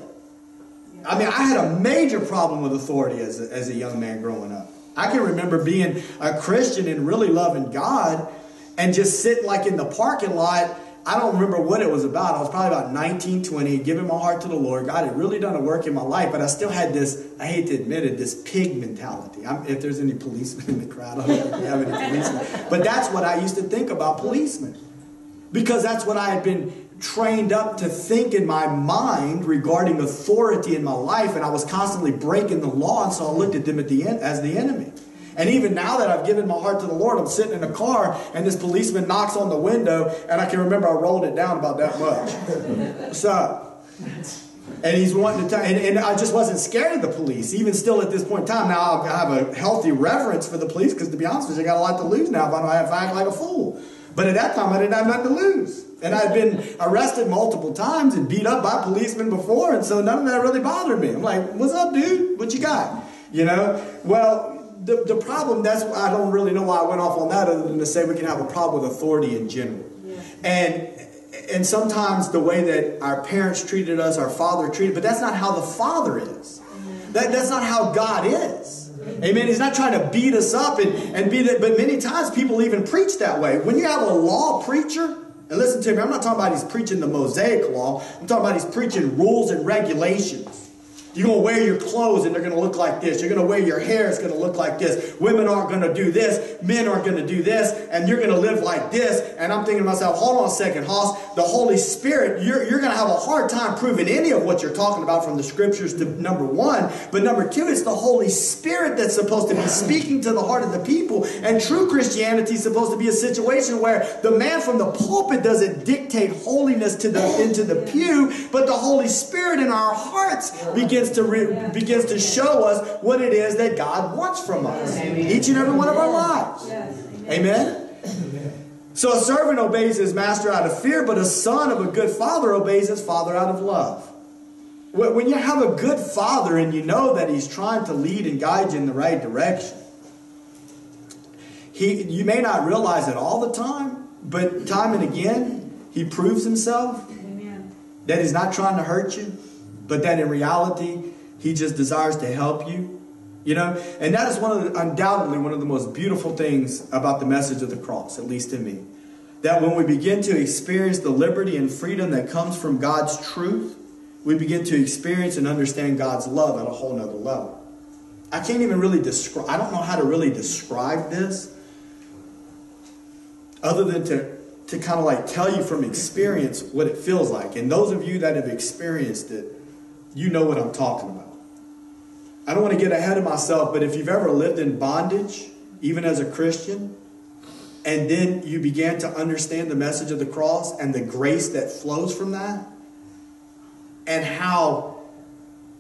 I mean, I had a major problem with authority as a, as a young man growing up. I can remember being a Christian and really loving God and just sitting like in the parking lot I don't remember what it was about. I was probably about 19, 20, giving my heart to the Lord. God had really done a work in my life, but I still had this, I hate to admit it, this pig mentality. I'm, if there's any policemen in the crowd, I don't know if we have any policemen. But that's what I used to think about policemen. Because that's what I had been trained up to think in my mind regarding authority in my life, and I was constantly breaking the law, and so I looked at them at the end as the enemy. And even now that I've given my heart to the Lord, I'm sitting in a car and this policeman knocks on the window, and I can remember I rolled it down about that much. What's up? And he's wanting to tell, and, and, I just wasn't scared of the police, even still at this point in time. Now I have a healthy reverence for the police because, to be honest with you, I got a lot to lose now if I don't have to act like a fool. But at that time, I didn't have nothing to lose. And I'd been arrested multiple times and beat up by policemen before, and so none of that really bothered me. I'm like, what's up, dude? What you got? You know? Well, the, the problem, that's I don't really know why I went off on that other than to say we can have a problem with authority in general. Yeah. And and sometimes the way that our parents treated us, our father treated, but that's not how the father is. Mm-hmm. That, that's not how God is. Amen. He's not trying to beat us up and, and be that, but many times people even preach that way. When you have a law preacher, and listen to me, I'm not talking about he's preaching the Mosaic law, I'm talking about he's preaching rules and regulations. You're going to wear your clothes and they're going to look like this. You're going to wear your hair, it's going to look like this. Women aren't going to do this. Men aren't going to do this. And you're going to live like this. And I'm thinking to myself, hold on a second, Hoss. The Holy Spirit, you're, you're going to have a hard time proving any of what you're talking about from the scriptures to number one. But number two, it's the Holy Spirit that's supposed to be speaking to the heart of the people. And true Christianity is supposed to be a situation where the man from the pulpit doesn't dictate holiness to the, into the pew, but the Holy Spirit in our hearts begins begins to re- begins to show us what it is that God wants from us. Each and every one of our lives. Amen. So a servant obeys his master out of fear, but a son of a good father obeys his father out of love. When you have a good father and you know that he's trying to lead and guide you in the right direction, he, you may not realize it all the time, but time and again, he proves himself Amen. that he's not trying to hurt you, but that in reality, he just desires to help you. You know, and that is one of the, undoubtedly one of the most beautiful things about the message of the cross, at least to me. That when we begin to experience the liberty and freedom that comes from God's truth, we begin to experience and understand God's love at a whole nother level. I can't even really describe, I don't know how to really describe this other than to, to kind of like tell you from experience what it feels like. And those of you that have experienced it, you know what I'm talking about. I don't want to get ahead of myself, but if you've ever lived in bondage, even as a Christian, and then you began to understand the message of the cross and the grace that flows from that, and how,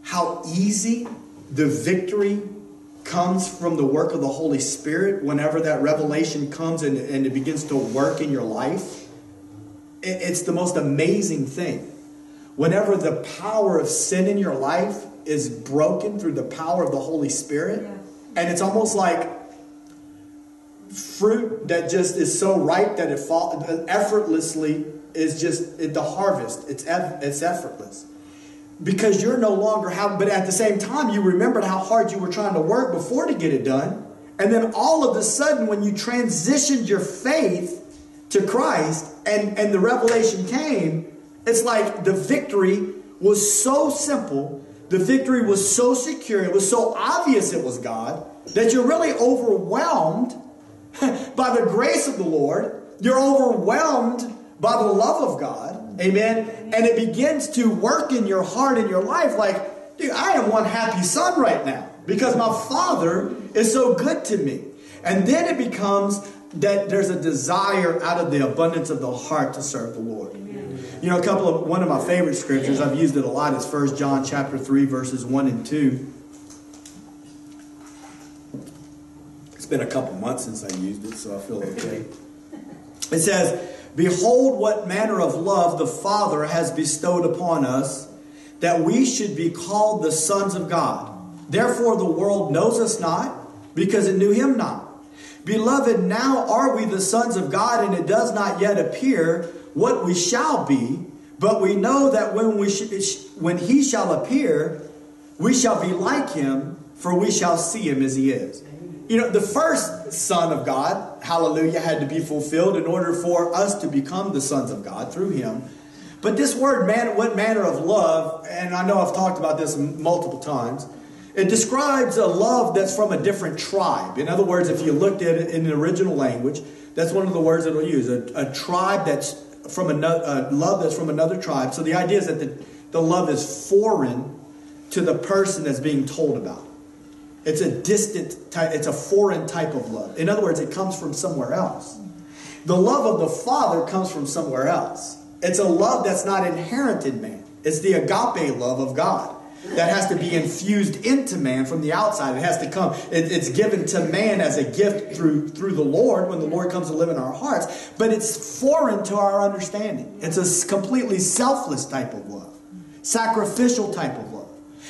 how easy the victory comes from the work of the Holy Spirit whenever that revelation comes and, and it begins to work in your life, it's the most amazing thing. Whenever the power of sin in your life is broken through the power of the Holy Spirit, yeah. and it's almost like fruit that just is so ripe that it fall, effortlessly is just it, the harvest. It's it's effortless because you're no longer how. But at the same time, you remembered how hard you were trying to work before to get it done, and then all of a sudden, when you transitioned your faith to Christ and and the revelation came it's like the victory was so simple, the victory was so secure, it was so obvious it was God, that you're really overwhelmed by the grace of the Lord. You're overwhelmed by the love of God. Amen. And it begins to work in your heart and your life like, dude, I am one happy son right now because my father is so good to me. And then it becomes that there's a desire out of the abundance of the heart to serve the Lord. You know, a couple of one of my favorite scriptures, I've used it a lot, is 1 John chapter 3, verses 1 and 2. It's been a couple months since I used it, so I feel okay. It says, Behold, what manner of love the Father has bestowed upon us, that we should be called the sons of God. Therefore, the world knows us not, because it knew him not. Beloved, now are we the sons of God, and it does not yet appear what we shall be, but we know that when, we sh- when he shall appear, we shall be like him, for we shall see him as he is. You know, the first Son of God, hallelujah, had to be fulfilled in order for us to become the sons of God through him. But this word, man, what manner of love, and I know I've talked about this multiple times, it describes a love that's from a different tribe. In other words, if you looked at it in the original language, that's one of the words it'll use a, a tribe that's from another uh, love that's from another tribe. So the idea is that the, the love is foreign to the person that's being told about. It's a distant type, it's a foreign type of love. In other words, it comes from somewhere else. The love of the Father comes from somewhere else. It's a love that's not inherent in man. It's the agape love of God that has to be infused into man from the outside. It has to come. It, it's given to man as a gift through through the Lord when the Lord comes to live in our hearts. But it's foreign to our understanding. It's a completely selfless type of love, sacrificial type of love.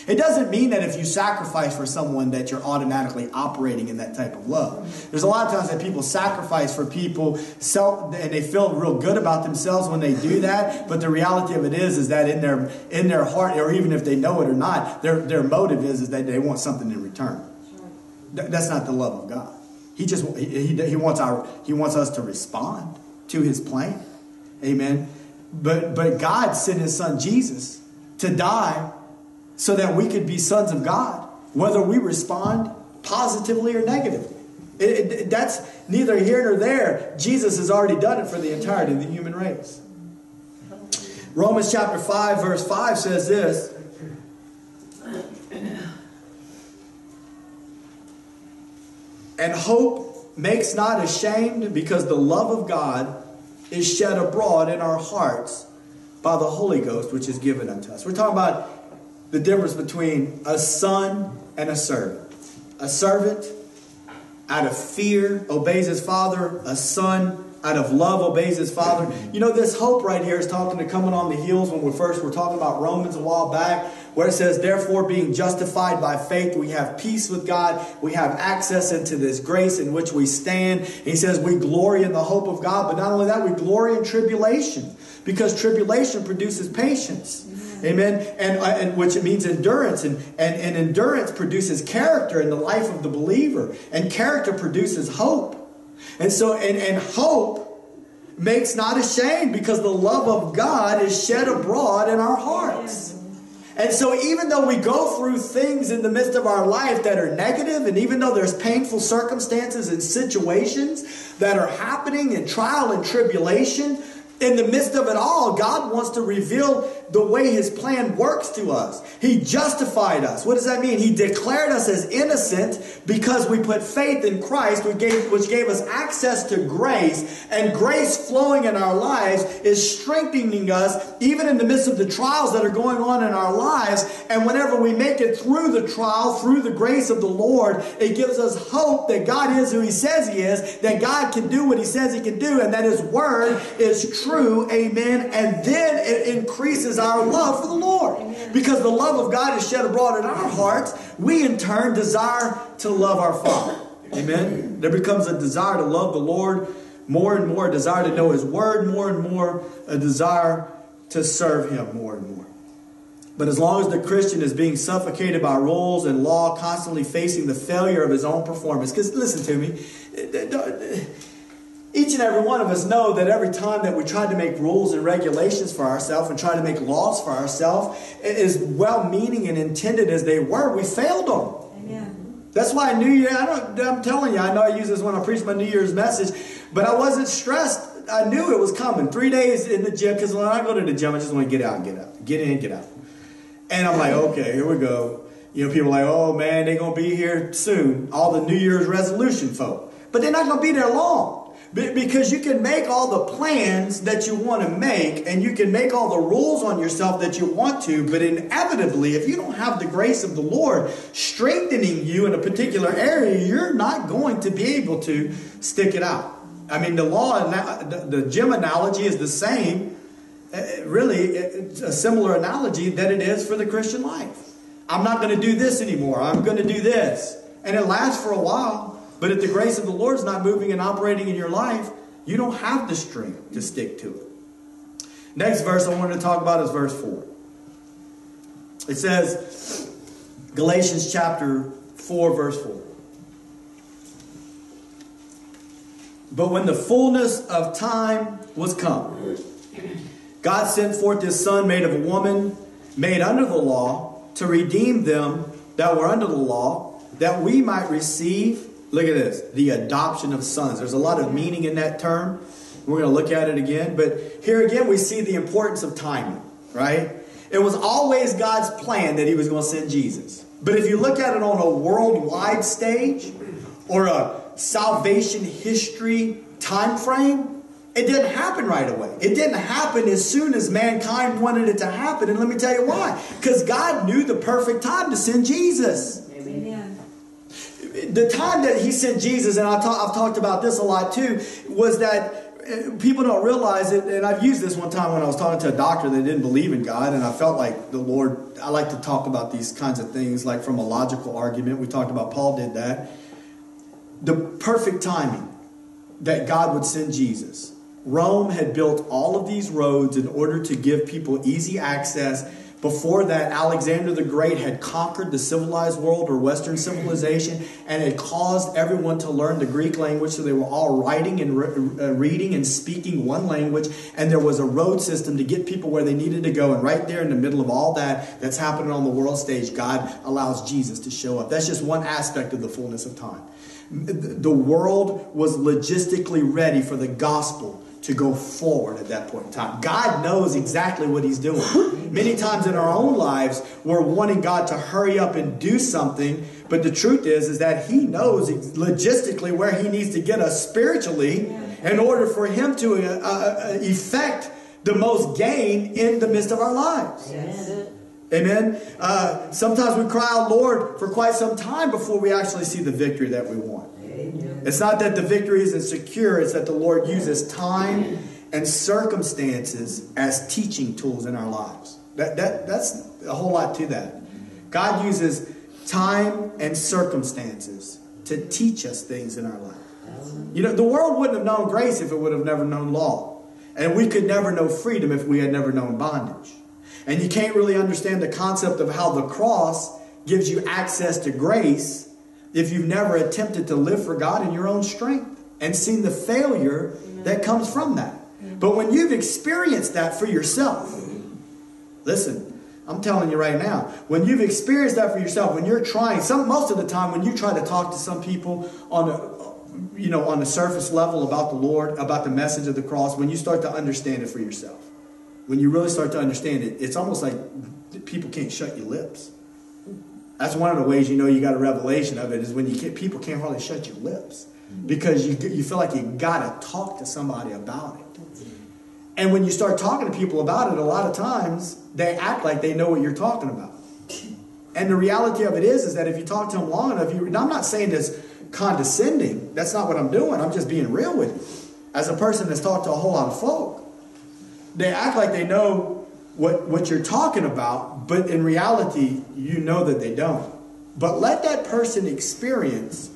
It doesn't mean that if you sacrifice for someone that you're automatically operating in that type of love. There's a lot of times that people sacrifice for people self, and they feel real good about themselves when they do that. But the reality of it is, is that in their in their heart, or even if they know it or not, their their motive is, is that they want something in return. That's not the love of God. He just he, he, he wants our he wants us to respond to his plan. Amen. But but God sent his son Jesus to die so that we could be sons of God, whether we respond positively or negatively. It, it, that's neither here nor there. Jesus has already done it for the entirety of the human race. Romans chapter 5, verse 5 says this. And hope makes not ashamed because the love of God is shed abroad in our hearts by the Holy Ghost, which is given unto us. We're talking about the difference between a son and a servant. A servant, out of fear, obeys his father. A son, out of love, obeys his father. You know, this hope right here is talking to coming on the heels when we first were talking about Romans a while back, where it says, Therefore, being justified by faith, we have peace with God. We have access into this grace in which we stand. He says, We glory in the hope of God, but not only that, we glory in tribulation because tribulation produces patience. Amen. And, uh, and which it means endurance. And, and, and endurance produces character in the life of the believer. And character produces hope. And so, and, and hope makes not ashamed because the love of God is shed abroad in our hearts. And so, even though we go through things in the midst of our life that are negative, and even though there's painful circumstances and situations that are happening in trial and tribulation, in the midst of it all, God wants to reveal the way His plan works to us. He justified us. What does that mean? He declared us as innocent because we put faith in Christ, which gave, which gave us access to grace. And grace flowing in our lives is strengthening us even in the midst of the trials that are going on in our lives. And whenever we make it through the trial, through the grace of the Lord, it gives us hope that God is who He says He is, that God can do what He says He can do, and that His Word is true. Amen. And then it increases our love for the Lord. Because the love of God is shed abroad in our hearts, we in turn desire to love our Father. Amen. There becomes a desire to love the Lord more and more, a desire to know His Word more and more, a desire to serve Him more and more. But as long as the Christian is being suffocated by rules and law, constantly facing the failure of his own performance, because listen to me, each and every one of us know that every time that we try to make rules and regulations for ourselves and try to make laws for ourselves, as well meaning and intended as they were, we failed them. Amen. That's why New Year, I don't, I'm telling you, I know I use this when I preach my New Year's message, but I wasn't stressed. I knew it was coming. Three days in the gym, because when I go to the gym, I just want to get out and get out. Get in, get out. And I'm like, okay, here we go. You know, people are like, oh man, they're going to be here soon. All the New Year's resolution folk. But they're not going to be there long. Because you can make all the plans that you want to make, and you can make all the rules on yourself that you want to, but inevitably, if you don't have the grace of the Lord strengthening you in a particular area, you're not going to be able to stick it out. I mean, the law, the gym analogy is the same uh, really a similar analogy that it is for the Christian life. I'm not going to do this anymore. I'm going to do this. And it lasts for a while. But if the grace of the Lord is not moving and operating in your life, you don't have the strength to stick to it. Next verse I wanted to talk about is verse 4. It says, Galatians chapter 4, verse 4. But when the fullness of time was come, God sent forth his Son, made of a woman, made under the law, to redeem them that were under the law, that we might receive, look at this, the adoption of sons. There's a lot of meaning in that term. We're going to look at it again. But here again, we see the importance of timing, right? It was always God's plan that he was going to send Jesus. But if you look at it on a worldwide stage or a salvation history time frame, it didn't happen right away. It didn't happen as soon as mankind wanted it to happen. And let me tell you why. Because God knew the perfect time to send Jesus. The time that He sent Jesus, and I've, I've talked about this a lot too, was that uh, people don't realize it. And I've used this one time when I was talking to a doctor that didn't believe in God, and I felt like the Lord, I like to talk about these kinds of things, like from a logical argument. We talked about Paul did that. The perfect timing that God would send Jesus Rome had built all of these roads in order to give people easy access Before that, Alexander the Great had conquered the civilized world or Western civilization and had caused everyone to learn the Greek language. So they were all writing and re- uh, reading and speaking one language. And there was a road system to get people where they needed to go. And right there in the middle of all that that's happening on the world stage, God allows Jesus to show up. That's just one aspect of the fullness of time. The world was logistically ready for the gospel to go forward at that point in time. God knows exactly what He's doing. Many times in our own lives, we're wanting God to hurry up and do something, but the truth is, is that He knows logistically where He needs to get us spiritually in order for Him to uh, uh, effect the most gain in the midst of our lives. Yes. Amen. Uh, sometimes we cry out, Lord, for quite some time before we actually see the victory that we want. It's not that the victory isn't secure, it's that the Lord uses time and circumstances as teaching tools in our lives. That, that, that's a whole lot to that. God uses time and circumstances to teach us things in our life. You know, the world wouldn't have known grace if it would have never known law. And we could never know freedom if we had never known bondage. And you can't really understand the concept of how the cross gives you access to grace if you've never attempted to live for God in your own strength and seen the failure that comes from that. But when you've experienced that for yourself, listen, I'm telling you right now, when you've experienced that for yourself, when you're trying, some most of the time when you try to talk to some people on a you know on the surface level about the Lord, about the message of the cross, when you start to understand it for yourself, when you really start to understand it, it's almost like people can't shut your lips. That's one of the ways you know you got a revelation of it is when you can't, people can't hardly shut your lips mm-hmm. because you, you feel like you got to talk to somebody about it. And when you start talking to people about it, a lot of times they act like they know what you're talking about. And the reality of it is, is that if you talk to them long enough, you, I'm not saying this condescending. That's not what I'm doing. I'm just being real with you. As a person that's talked to a whole lot of folk, they act like they know what, what you're talking about, but in reality, you know that they don't. But let that person experience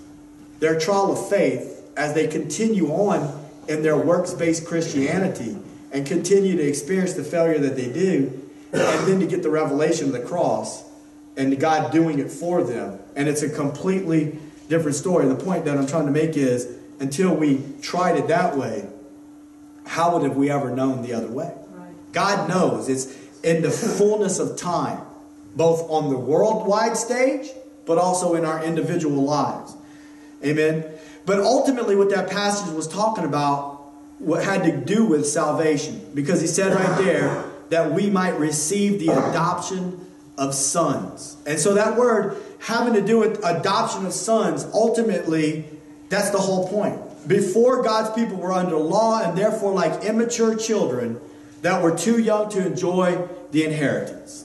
their trial of faith as they continue on in their works based Christianity and continue to experience the failure that they do, and then to get the revelation of the cross and God doing it for them. And it's a completely different story. The point that I'm trying to make is until we tried it that way, how would have we ever known the other way? God knows it's in the fullness of time, both on the worldwide stage, but also in our individual lives. Amen. But ultimately, what that passage was talking about what had to do with salvation, because he said right there that we might receive the adoption of sons. And so that word having to do with adoption of sons, ultimately, that's the whole point. Before God's people were under law and therefore like immature children, that were too young to enjoy the inheritance.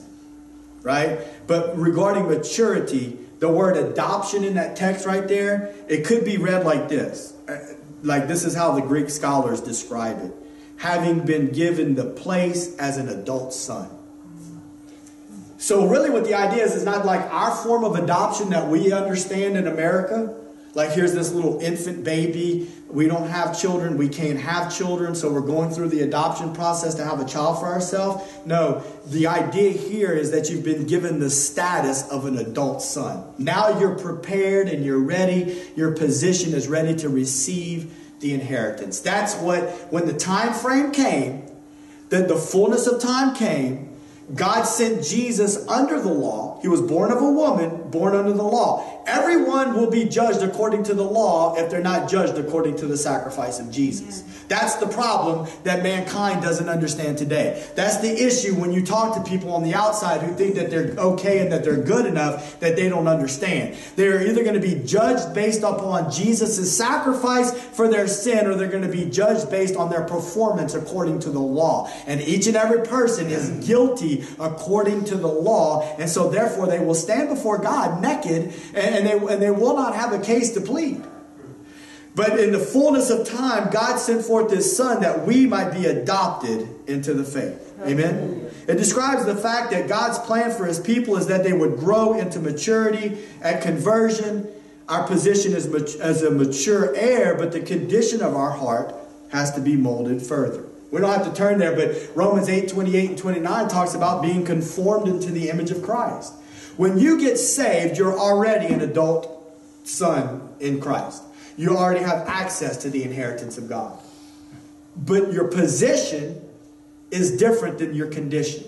Right? But regarding maturity, the word adoption in that text right there, it could be read like this. Uh, like this is how the Greek scholars describe it. Having been given the place as an adult son. So really what the idea is is not like our form of adoption that we understand in America like, here's this little infant baby. We don't have children. We can't have children. So we're going through the adoption process to have a child for ourselves. No, the idea here is that you've been given the status of an adult son. Now you're prepared and you're ready. Your position is ready to receive the inheritance. That's what, when the time frame came, that the fullness of time came, God sent Jesus under the law. He was born of a woman, born under the law. Everyone will be judged according to the law if they're not judged according to the sacrifice of Jesus. That's the problem that mankind doesn't understand today. That's the issue when you talk to people on the outside who think that they're okay and that they're good enough that they don't understand. They're either going to be judged based upon Jesus' sacrifice for their sin or they're going to be judged based on their performance according to the law. And each and every person is guilty according to the law. And so therefore they will stand before God naked and they, and they will not have a case to plead. But in the fullness of time, God sent forth His Son that we might be adopted into the faith. Amen? It describes the fact that God's plan for His people is that they would grow into maturity at conversion. Our position is as a mature heir, but the condition of our heart has to be molded further. We don't have to turn there, but Romans 8 28 and 29 talks about being conformed into the image of Christ. When you get saved, you're already an adult son in Christ. You already have access to the inheritance of God. But your position is different than your condition.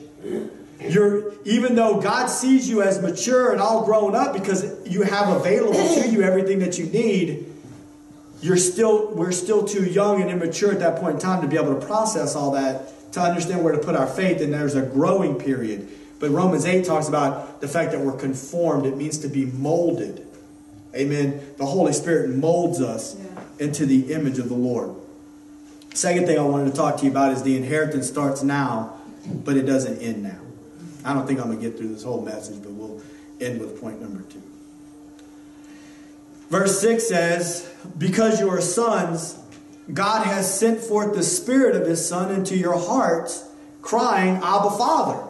You're, even though God sees you as mature and all grown up because you have available to you everything that you need, you're still, we're still too young and immature at that point in time to be able to process all that, to understand where to put our faith, and there's a growing period. But Romans 8 talks about the fact that we're conformed. It means to be molded. Amen. The Holy Spirit molds us yeah. into the image of the Lord. Second thing I wanted to talk to you about is the inheritance starts now, but it doesn't end now. I don't think I'm going to get through this whole message, but we'll end with point number two. Verse 6 says, Because you are sons, God has sent forth the Spirit of His Son into your hearts, crying, Abba, Father.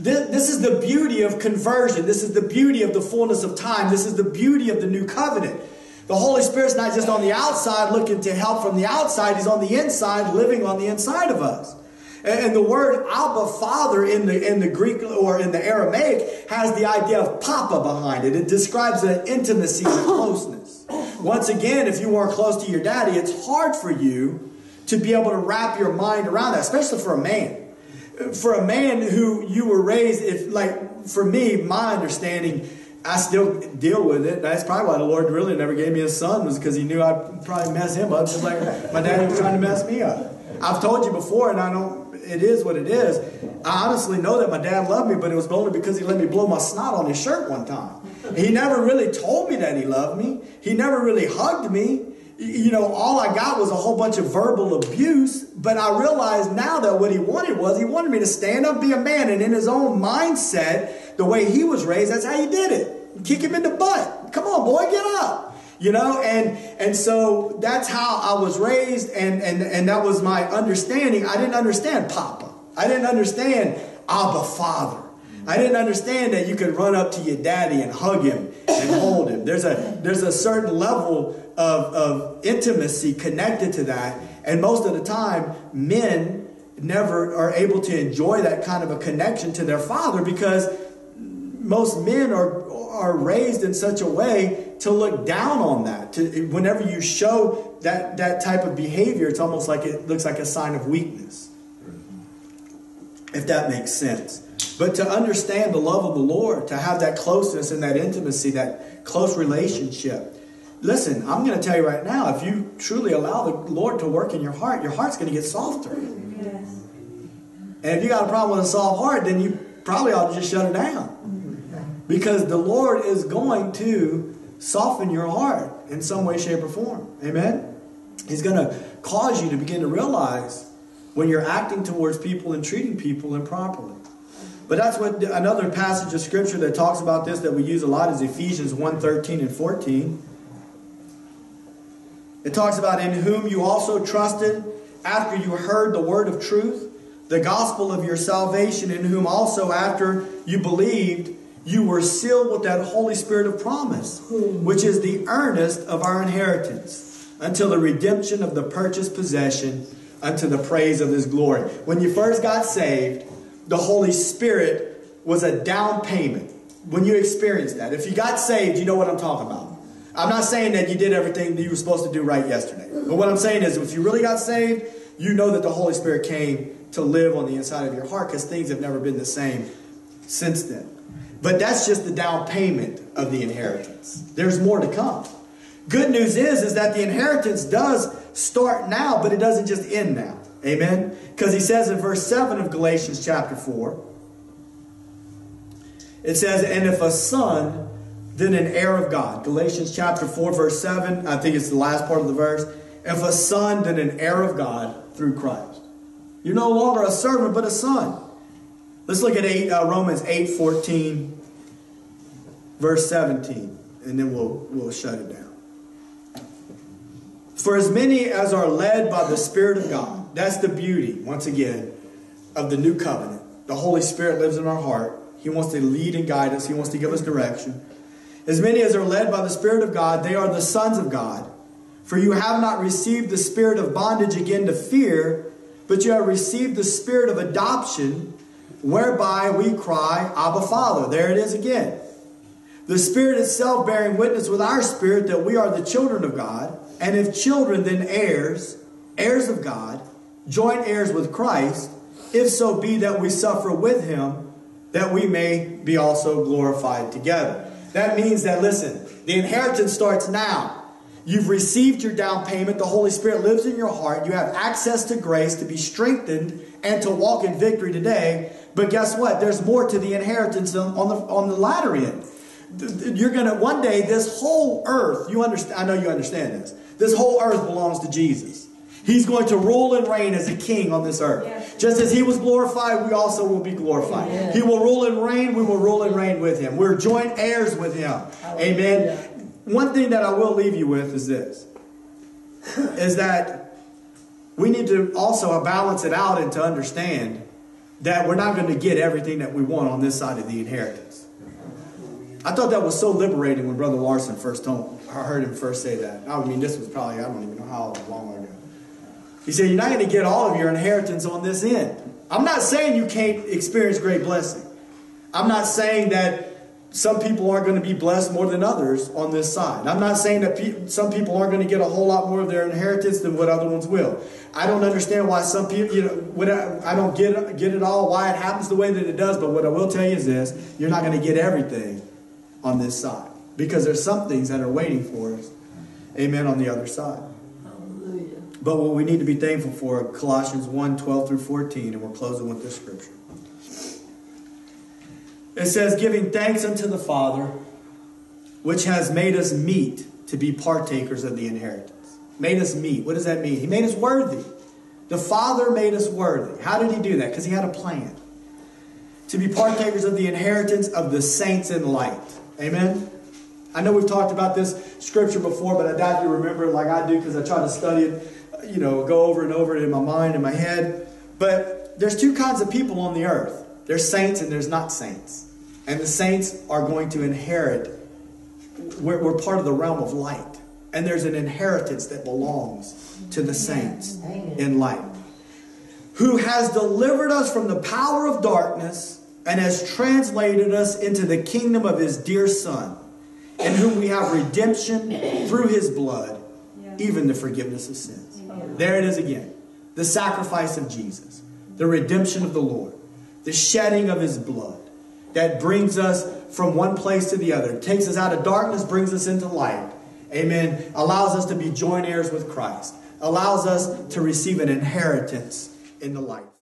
This is the beauty of conversion. This is the beauty of the fullness of time. This is the beauty of the new covenant. The Holy Spirit's not just on the outside looking to help from the outside, He's on the inside, living on the inside of us. And the word Abba, Father, in the, in the Greek or in the Aramaic, has the idea of Papa behind it. It describes an intimacy and closeness. Once again, if you weren't close to your daddy, it's hard for you to be able to wrap your mind around that, especially for a man. For a man who you were raised, if like for me, my understanding, I still deal with it. That's probably why the Lord really never gave me a son, was because He knew I'd probably mess him up, just like my dad was trying to mess me up. I've told you before, and I don't it is what it is. I honestly know that my dad loved me, but it was only because he let me blow my snot on his shirt one time. He never really told me that he loved me. He never really hugged me. You know, all I got was a whole bunch of verbal abuse, but I realized now that what he wanted was he wanted me to stand up, be a man, and in his own mindset, the way he was raised, that's how he did it. Kick him in the butt. Come on, boy, get up you know and and so that's how i was raised and and and that was my understanding i didn't understand papa i didn't understand abba father i didn't understand that you could run up to your daddy and hug him and hold him there's a there's a certain level of of intimacy connected to that and most of the time men never are able to enjoy that kind of a connection to their father because most men are are raised in such a way to look down on that. To, whenever you show that, that type of behavior, it's almost like it looks like a sign of weakness. If that makes sense. But to understand the love of the Lord, to have that closeness and that intimacy, that close relationship. Listen, I'm going to tell you right now, if you truly allow the Lord to work in your heart, your heart's going to get softer. Yes. And if you got a problem with a soft heart, then you probably ought to just shut it down. Because the Lord is going to soften your heart in some way, shape, or form. Amen? He's going to cause you to begin to realize when you're acting towards people and treating people improperly. But that's what another passage of scripture that talks about this that we use a lot is Ephesians 1 13 and 14. It talks about in whom you also trusted after you heard the word of truth, the gospel of your salvation, in whom also after you believed, you were sealed with that Holy Spirit of promise, which is the earnest of our inheritance, until the redemption of the purchased possession, unto the praise of his glory. When you first got saved, the Holy Spirit was a down payment. When you experienced that, if you got saved, you know what I'm talking about. I'm not saying that you did everything that you were supposed to do right yesterday. But what I'm saying is, if you really got saved, you know that the Holy Spirit came to live on the inside of your heart because things have never been the same since then. But that's just the down payment of the inheritance. There's more to come. Good news is, is that the inheritance does start now, but it doesn't just end now. Amen? Because he says in verse 7 of Galatians chapter 4, it says, And if a son, then an heir of God. Galatians chapter 4, verse 7, I think it's the last part of the verse. If a son, then an heir of God through Christ. You're no longer a servant, but a son. Let's look at eight, uh, Romans 8 14, verse 17, and then we'll, we'll shut it down. For as many as are led by the Spirit of God, that's the beauty, once again, of the new covenant. The Holy Spirit lives in our heart. He wants to lead and guide us, He wants to give us direction. As many as are led by the Spirit of God, they are the sons of God. For you have not received the spirit of bondage again to fear but you have received the spirit of adoption, whereby we cry, Abba, Father. There it is again. The Spirit itself bearing witness with our spirit that we are the children of God, and if children, then heirs, heirs of God, joint heirs with Christ, if so be that we suffer with him, that we may be also glorified together. That means that, listen, the inheritance starts now. You've received your down payment. The Holy Spirit lives in your heart. You have access to grace to be strengthened and to walk in victory today. But guess what? There's more to the inheritance on the, on the latter end. You're going to, one day, this whole earth, you understand, I know you understand this. This whole earth belongs to Jesus. He's going to rule and reign as a king on this earth. Yes. Just as he was glorified, we also will be glorified. Yes. He will rule and reign, we will rule and reign with him. We're joint heirs with him. Amen. One thing that I will leave you with is this is that we need to also balance it out and to understand that we're not going to get everything that we want on this side of the inheritance. I thought that was so liberating when Brother Larson first told, I heard him first say that. I mean, this was probably, I don't even know how long ago. He said, You're not going to get all of your inheritance on this end. I'm not saying you can't experience great blessing. I'm not saying that some people aren't going to be blessed more than others on this side. I'm not saying that pe some people aren't going to get a whole lot more of their inheritance than what other ones will. I don't understand why some people, you know, what I, I don't get, get it all, why it happens the way that it does, but what I will tell you is this you're not going to get everything on this side because there's some things that are waiting for us. Amen. On the other side. But what we need to be thankful for, Colossians 1 12 through 14, and we're closing with this scripture. It says, Giving thanks unto the Father, which has made us meet to be partakers of the inheritance. Made us meet. What does that mean? He made us worthy. The Father made us worthy. How did He do that? Because He had a plan. To be partakers of the inheritance of the saints in light. Amen? I know we've talked about this scripture before, but I doubt you remember it like I do because I try to study it you know, go over and over it in my mind and my head. But there's two kinds of people on the earth. There's saints and there's not saints. And the saints are going to inherit. We're, we're part of the realm of light. And there's an inheritance that belongs to the saints in light. Who has delivered us from the power of darkness and has translated us into the kingdom of his dear Son, in whom we have redemption through his blood, even the forgiveness of sins. There it is again. The sacrifice of Jesus, the redemption of the Lord, the shedding of his blood that brings us from one place to the other, takes us out of darkness, brings us into light. Amen. Allows us to be joint heirs with Christ, allows us to receive an inheritance in the light.